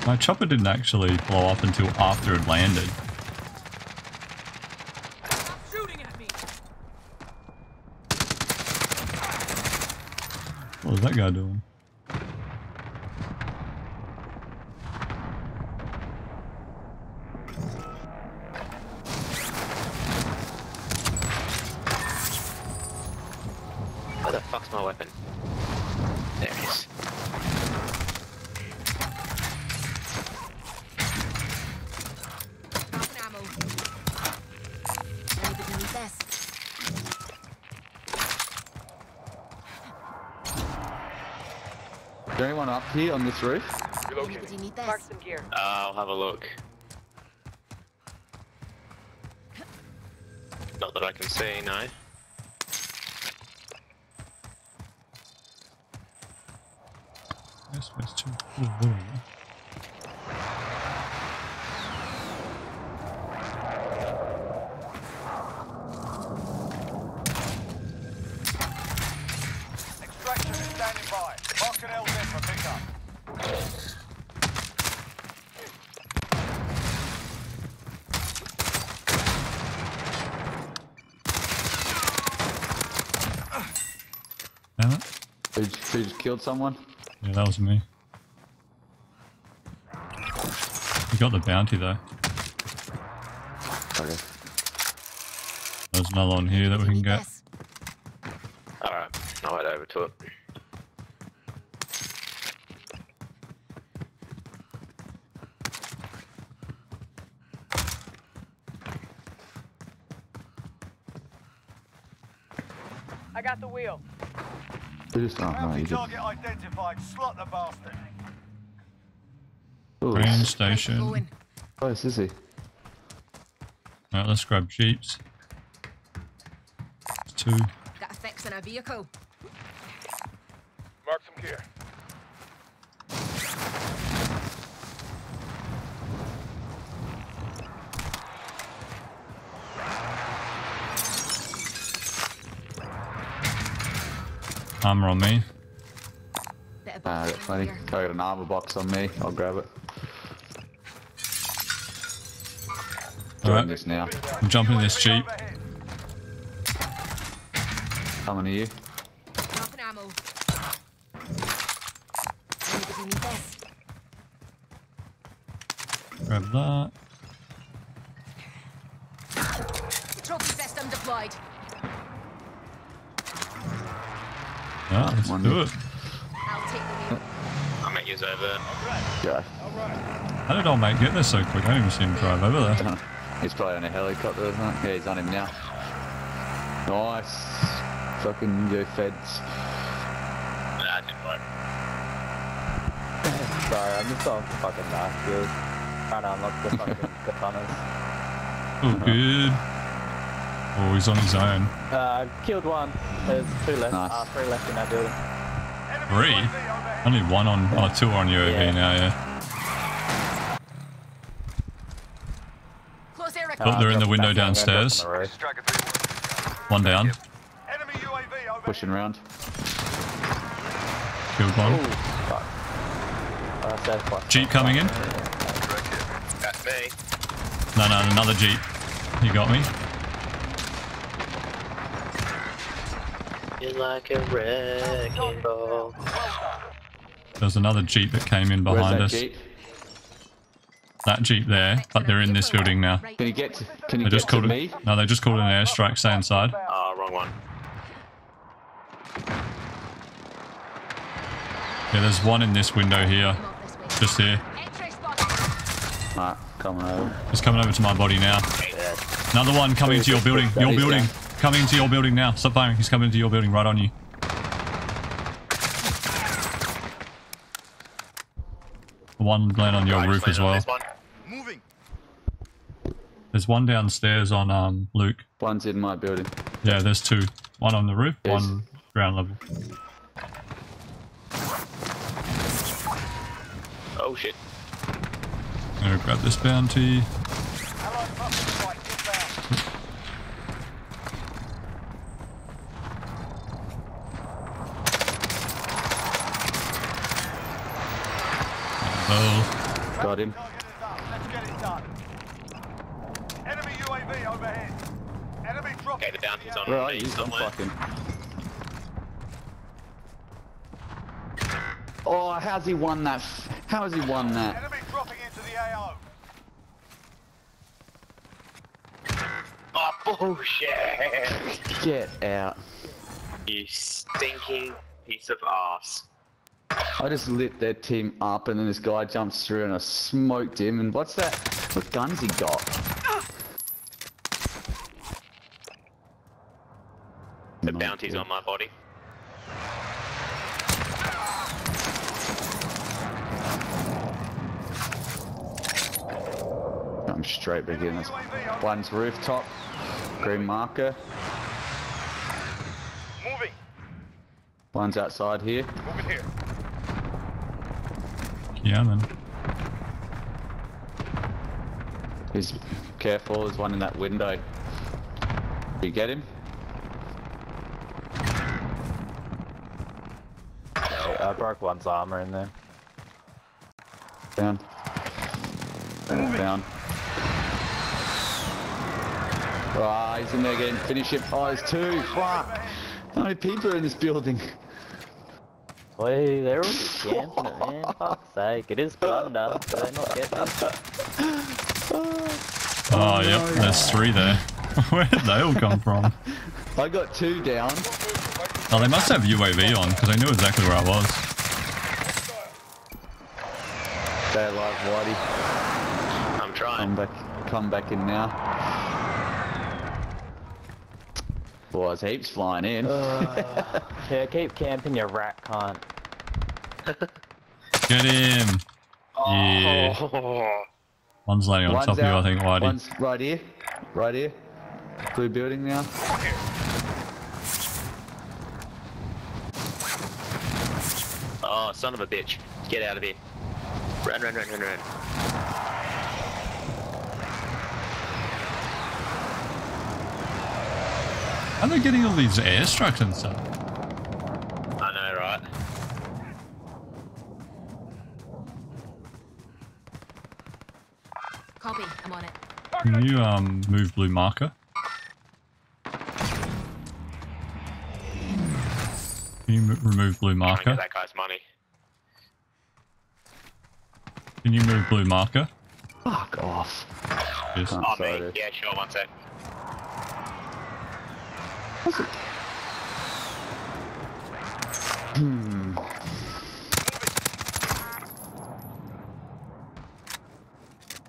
My chopper didn't actually blow up until after it landed. Shooting. What was that guy doing? Where the fuck's my weapon? There it is. Half an ammo. Anybody need this? Is there anyone up here on this roof? Anybody? Mark some gear. I'll have a look. Not that I can see, no. Yes, where's two? Oh, whoa. Extraction is standing by. Mark an LZ for pickup. Damn it. Who, who just killed someone? Yeah, that was me. We got the bounty though. Okay. There's another one here that we can get. this? Alright, I'll head over to it. I got the wheel. Who just? Oh, no, Bounty you did. target identified. Slot the bastard. Ooh, Train station. going. Oh, close is he? Right, let's grab jeeps. Two. Got a fix in a vehicle. Armor on me. Bit of Ah, box that's funny. I got an armor box on me. I'll grab it. Join Alright, this now. I'm jumping this jeep. Overhead. Coming to you. Half an ammo. Anybody need this? Grab that. Trophy system deployed. Yeah, let's One do it. I'll take the wheel. I'll meet yous over. Go. How did old mate get there so quick? I didn't even see him drive over there. He's probably on a helicopter, isn't it? Yeah, he's on him now. Nice. Fucking go feds. Nah, it didn't work. <laughs> Sorry, I'm just on fucking knife skills. Trying to unlock the fucking <laughs> katanas. Oh, good. Oh, he's on his own. Uh, killed one. There's two left. Nice. Uh, three left in that building. Three? Only one on, oh, two on UAV Yeah. now, yeah. Close air Oh, they're in the window back down, downstairs. the roof. Striker 3 One down. Enemy UAV overhead. Pushing around. Killed one. Uh, Jeep coming in. That's me. No, no, another jeep. You got me. Like a wrecking ball. There's another jeep that came in Where's behind that us. jeep? That jeep there, but they're in this building now. Can you get to, can you They get just to called me? it. No, they just called it an airstrike. Stay inside. Oh, wrong one. Yeah, there's one in this window here. Come up this way. Just here. Entry coming over. He's coming over to my body now. Another one coming into your building. Your He's building. Down. Coming into your building now. Stop firing. He's coming into your building right on you. One land on your roof as well. this one. Moving. There's one downstairs on um Luke. One's in my building. Yeah, there's two. One on the roof, Yes. one ground level. Oh shit. I'm gonna grab this bounty. Allied cluster strike inbound. Oh, Got him. Target is up. Let's get it done. Enemy UAV overhead. Enemy drop. Okay, the bounty's on Where are me you? I'm fucking. Oh, how's he won that? How has he won that? Enemy dropping into the AO. Oh, bullshit! Get out. You stinking piece of ass. I just lit their team up and then this guy jumps through and I smoked him and what's that? What guns he got? The bounty's on my body. I'm straight back in. That's one's rooftop. Green marker. Moving. One's outside here. Moving here. Yeah, man. He's careful. There's one in that window. You get him? I broke one's armor in there. Down. Down. Ah, he's in there again. Finish him. Oh, there's two. Fuck. How many people are in this building? Wait, they're all just camping it, man. Fuck's sake, it is plunder. Do they not get this? <laughs> Oh, yep, there's three there. <laughs> Where did they all come from? I got two down. Oh, they must have UAV on, because I knew exactly where I was. Stay alive, Whitey. I'm trying. Come back, come back in now. Well, there's heaps flying in. Uh, <laughs> yeah, keep camping, you rat cunt. <laughs> Get him! Yeah. Oh, One's laying on One's top of you, I think, Whitey. One's right here. Right here. Blue building now. oh, son of a bitch. Get out of here. Run, run, run, run, run. How are they getting all these airstrikes and stuff? I know, right? Copy. I'm on it. Can you um move blue marker? Can you remove blue marker? get that guy's money. Can you move blue marker? Fuck off. Yes. Can't Oh, me? Yeah, sure, one sec. Hmm.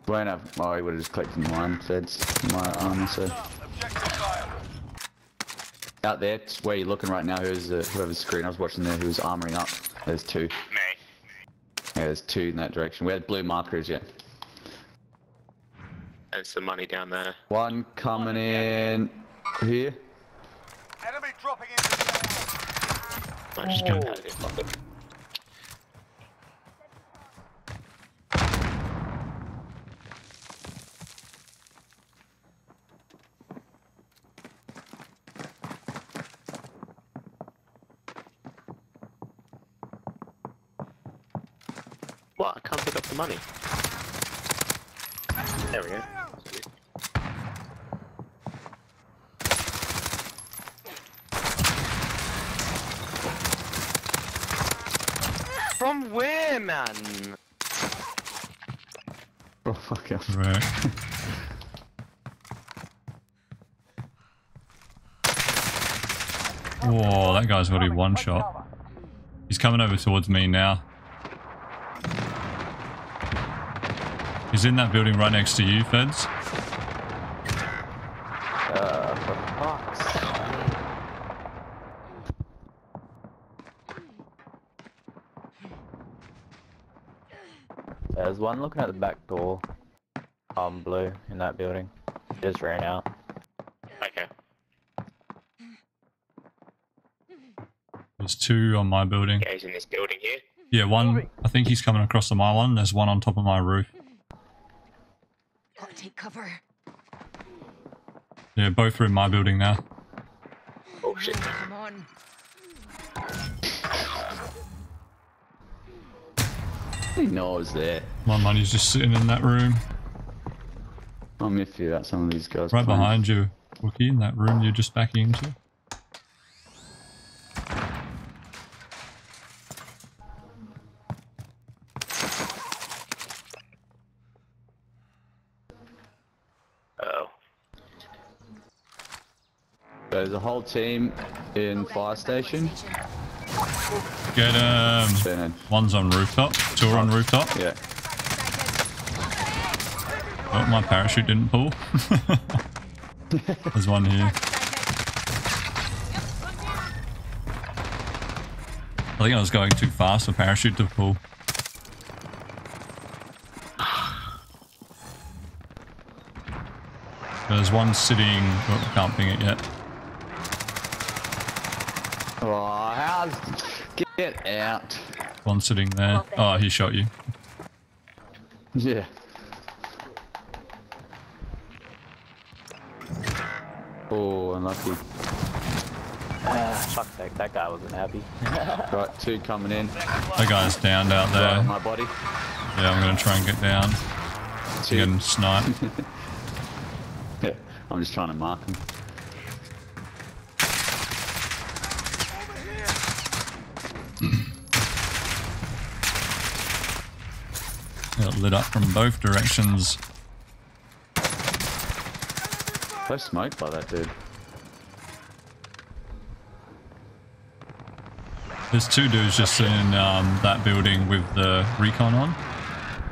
Won't have. Oh, he would have just clicked in mine. Feds my armor. So out there, it's where you're looking right now. Who's uh, whoever's screen I was watching there? Who's armoring up? There's two. Me. Yeah, there's two in that direction. Where the blue marker is yet. There's some money down there. One coming in here. Dropping the I just jumped out of. Fuck it. What? I can't pick up the money. There we go. From where, man? Oh fuck off. Right. <laughs> Whoa, that guy's already one shot. He's coming over towards me now. He's in that building right next to you, Feds. Uh, for fuck's sake. There's one looking at the back door. Um, blue in that building. Just ran out. Okay. There's two on my building. Yeah, he's in this building here. Yeah, one, I think he's coming across to my one. There's one on top of my roof. Gotta take cover. Yeah, both are in my building now. Oh shit. Come on. He knows there. My money's just sitting in that room. I'm iffy about some of these guys. Right playing. behind you, Wookie, in that room you're just backing into. Oh. There's a whole team in fire station. Get um, One's on rooftop. Two are on rooftop. Yeah. Oh, my parachute didn't pull. <laughs> There's one here. I think I was going too fast for parachute to pull. There's one sitting. Oh, can't ping it yet. Oh, how's... Get out. One sitting there. Oh, he shot you. Yeah. Fuck's sake, that guy wasn't happy. <laughs> Right, two coming in. That guy's downed out Right there. my body. Yeah, I'm gonna try and get down. Two. Get him sniped. <laughs> Yeah, I'm just trying to mark him. <clears throat> Got lit up from both directions. So smoked by that dude. There's two dudes just in um, that building with the recon on.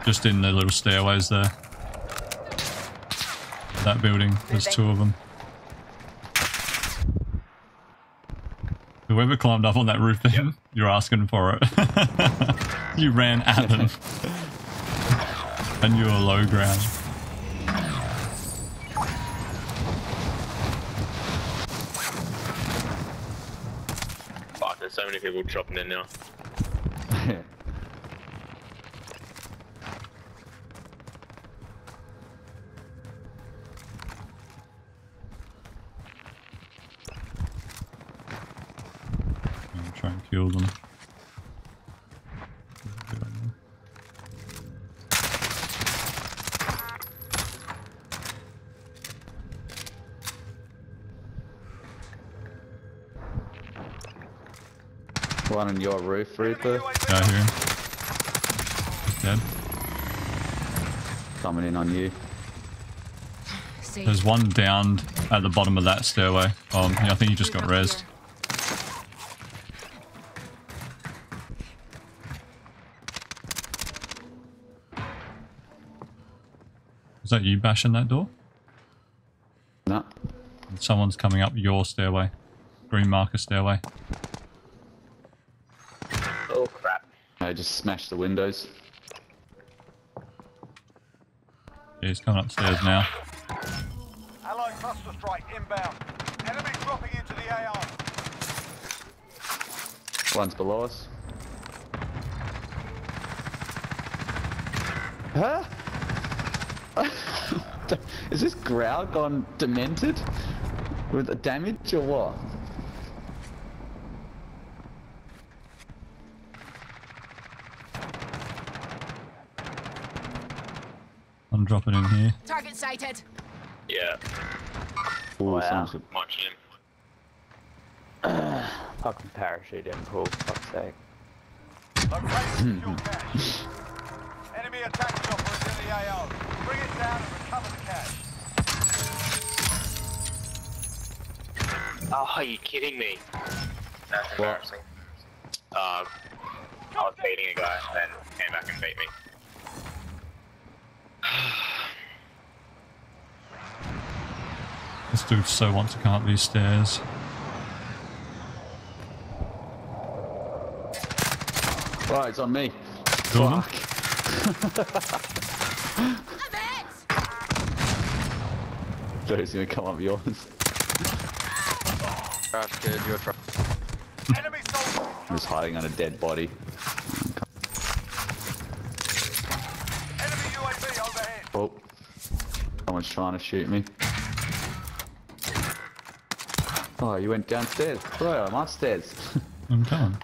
Just in the little stairways there. That building, there's two of them. Whoever climbed up on that roof then, you're asking for it. <laughs> you ran at them. <laughs> and you were low ground. So many people dropping in now. <laughs> Try and kill them. One on your roof, Reaper. Yeah, I hear him. Dead. Coming in on you. There's one downed at the bottom of that stairway. Um, yeah, I think he just got rezzed. Is that you bashing that door? No. Someone's coming up your stairway. Green marker stairway. Oh crap. I just smashed the windows. Yeah, he's coming upstairs now. Allied cluster strike inbound. Enemy dropping into the AR. One's below us. Huh? <laughs> Is this Grau gone demented? With the damage or what? Dropping in here. Target sighted. Yeah, Ooh, Wow. someone's got- watching him. <sighs> Fucking parachute didn't pull, fuck's sake. Located secure cache. Enemy attack chopper is in the AO. Bring it down and recover the cache. Oh, are you kidding me? That's embarrassing. Uh, I was beating a guy, then came back and beat me. This dude so wants to come up these stairs. Right, it's on me. Two of them? So he's gonna come up yours. Enemy soldier. I'm just hiding on a dead body. Enemy UAV overhead. Oh. Someone's trying to shoot me. Oh, you went downstairs. Bro, I'm upstairs. <laughs> I'm coming.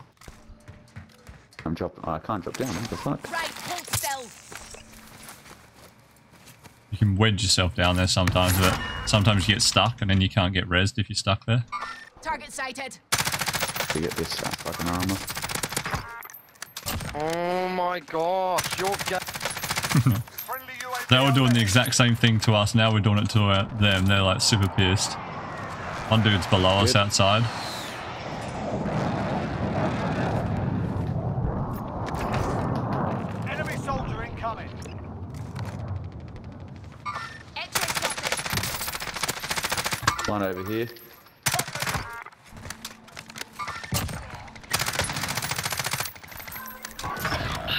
I'm dropping. Oh, I can't drop down. What the fuck? Right, hold still. You can wedge yourself down there sometimes, but sometimes you get stuck and then you can't get rezzed if you're stuck there. Target sighted. To get this uh, fucking armor. Oh my gosh, you're ga- <laughs> They were doing the exact same thing to us, now we're doing it to uh, them. They're like super pissed. One dude's below us outside. Enemy soldier incoming. One over here.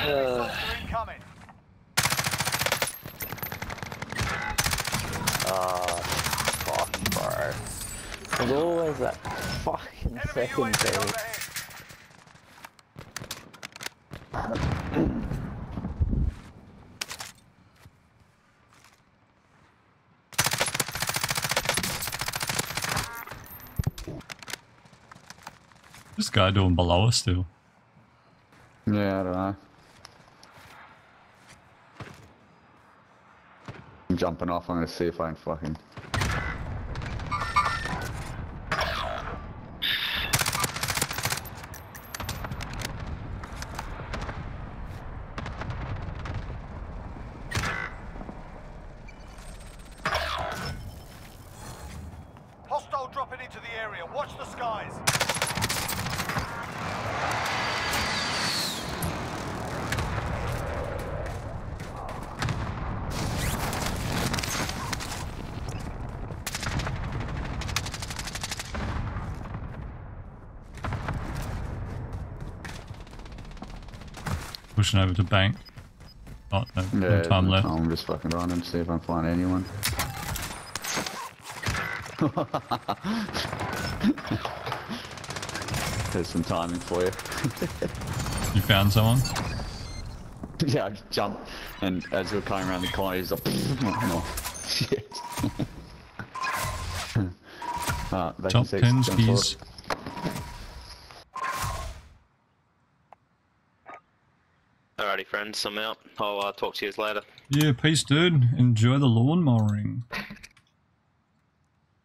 Soldier incoming. Ah, fuck, bro. There's always that fucking second thing. This guy doing below us still. Yeah, I don't know. I'm jumping off. I'm gonna see if I can fucking. Hostile dropping into the area. Watch the skies. Pushing over to bank. Oh, no, no time left. I'm just fucking running to see if I can find anyone. <laughs> There's some timing for you. <laughs> You found someone? yeah, I just jumped, and as we were coming around the corner, he's like, oh, <laughs> shit. Alright, back in Jump pins, jump I'm out. I'll uh, talk to you later. Yeah, peace, dude. Enjoy the lawn mowing.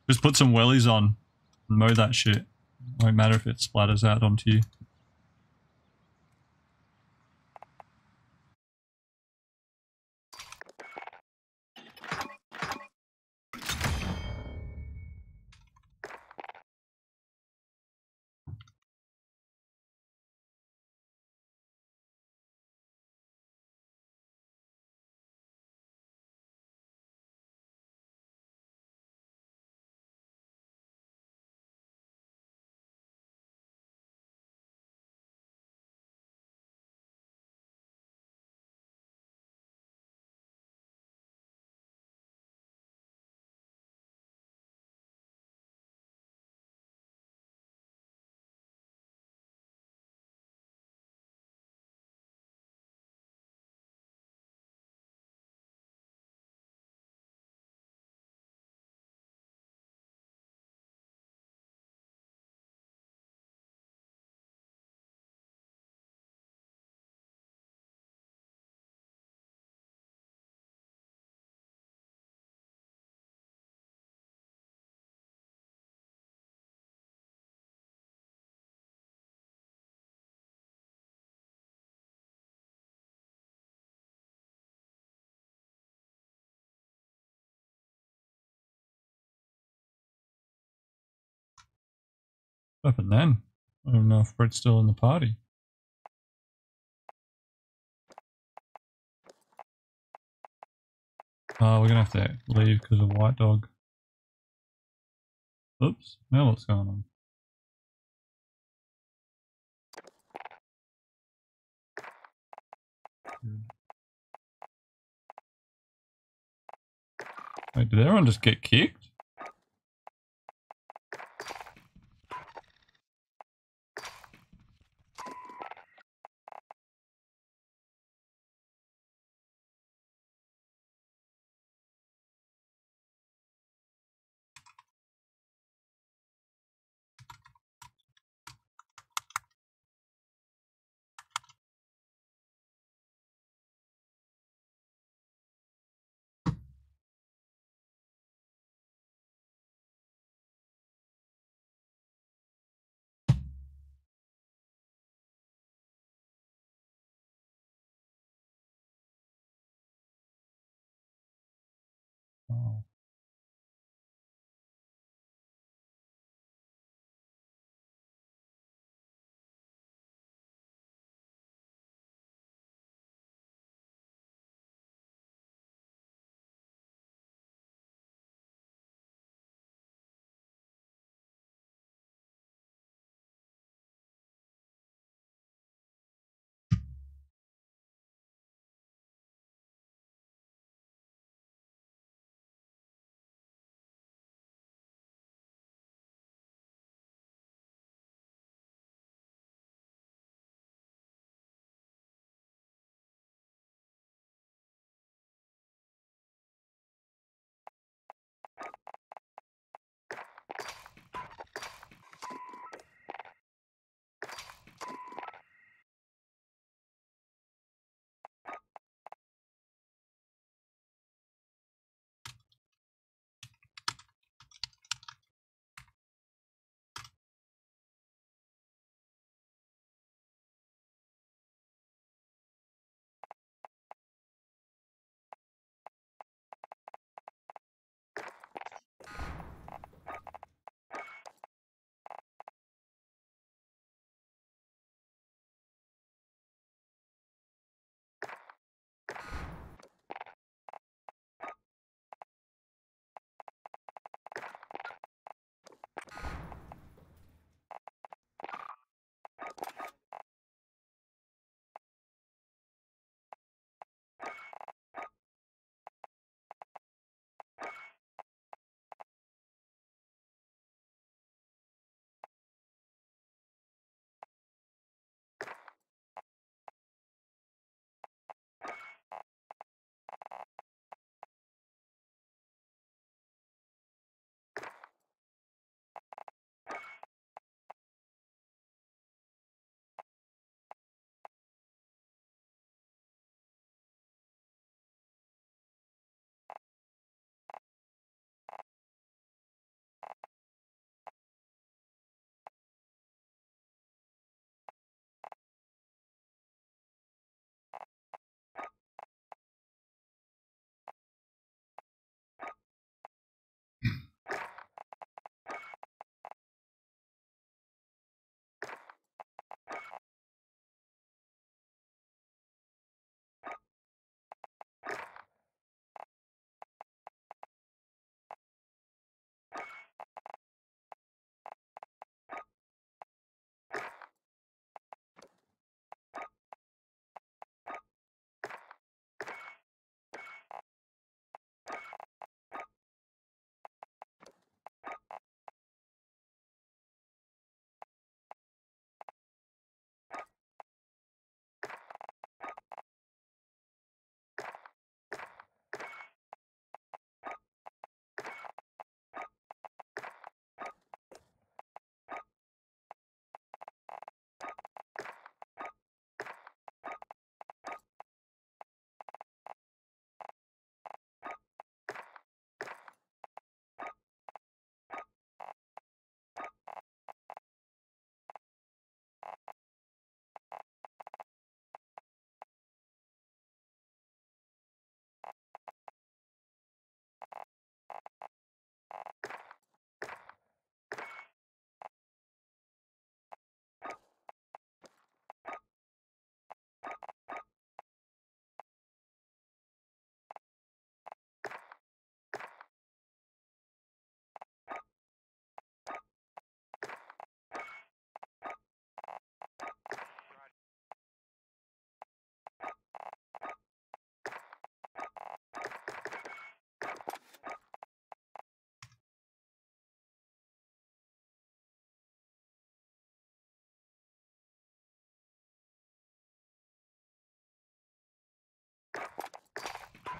Just put some wellies on and mow that shit. Won't matter if it splatters out onto you. What happened then? I don't know if Brett's still in the party. Oh, we're gonna have to leave because of White Dog. Oops, now what's going on? Wait, did everyone just get kicked?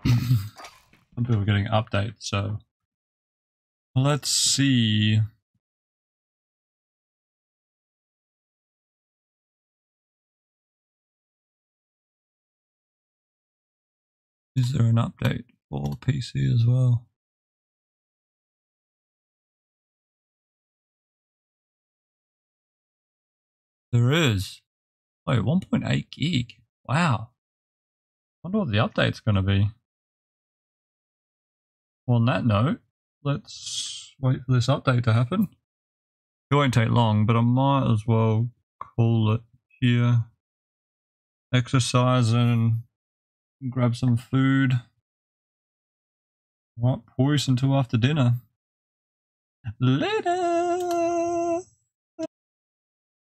<coughs> Some people are getting updates, so let's see. Is there an update for PC as well? There is. Wait, 1.8 gig. Wow. I wonder what the update's going to be. On that note, let's wait for this update to happen. It won't take long, but I might as well call it here. Exercise and grab some food. What poise until after dinner. Later.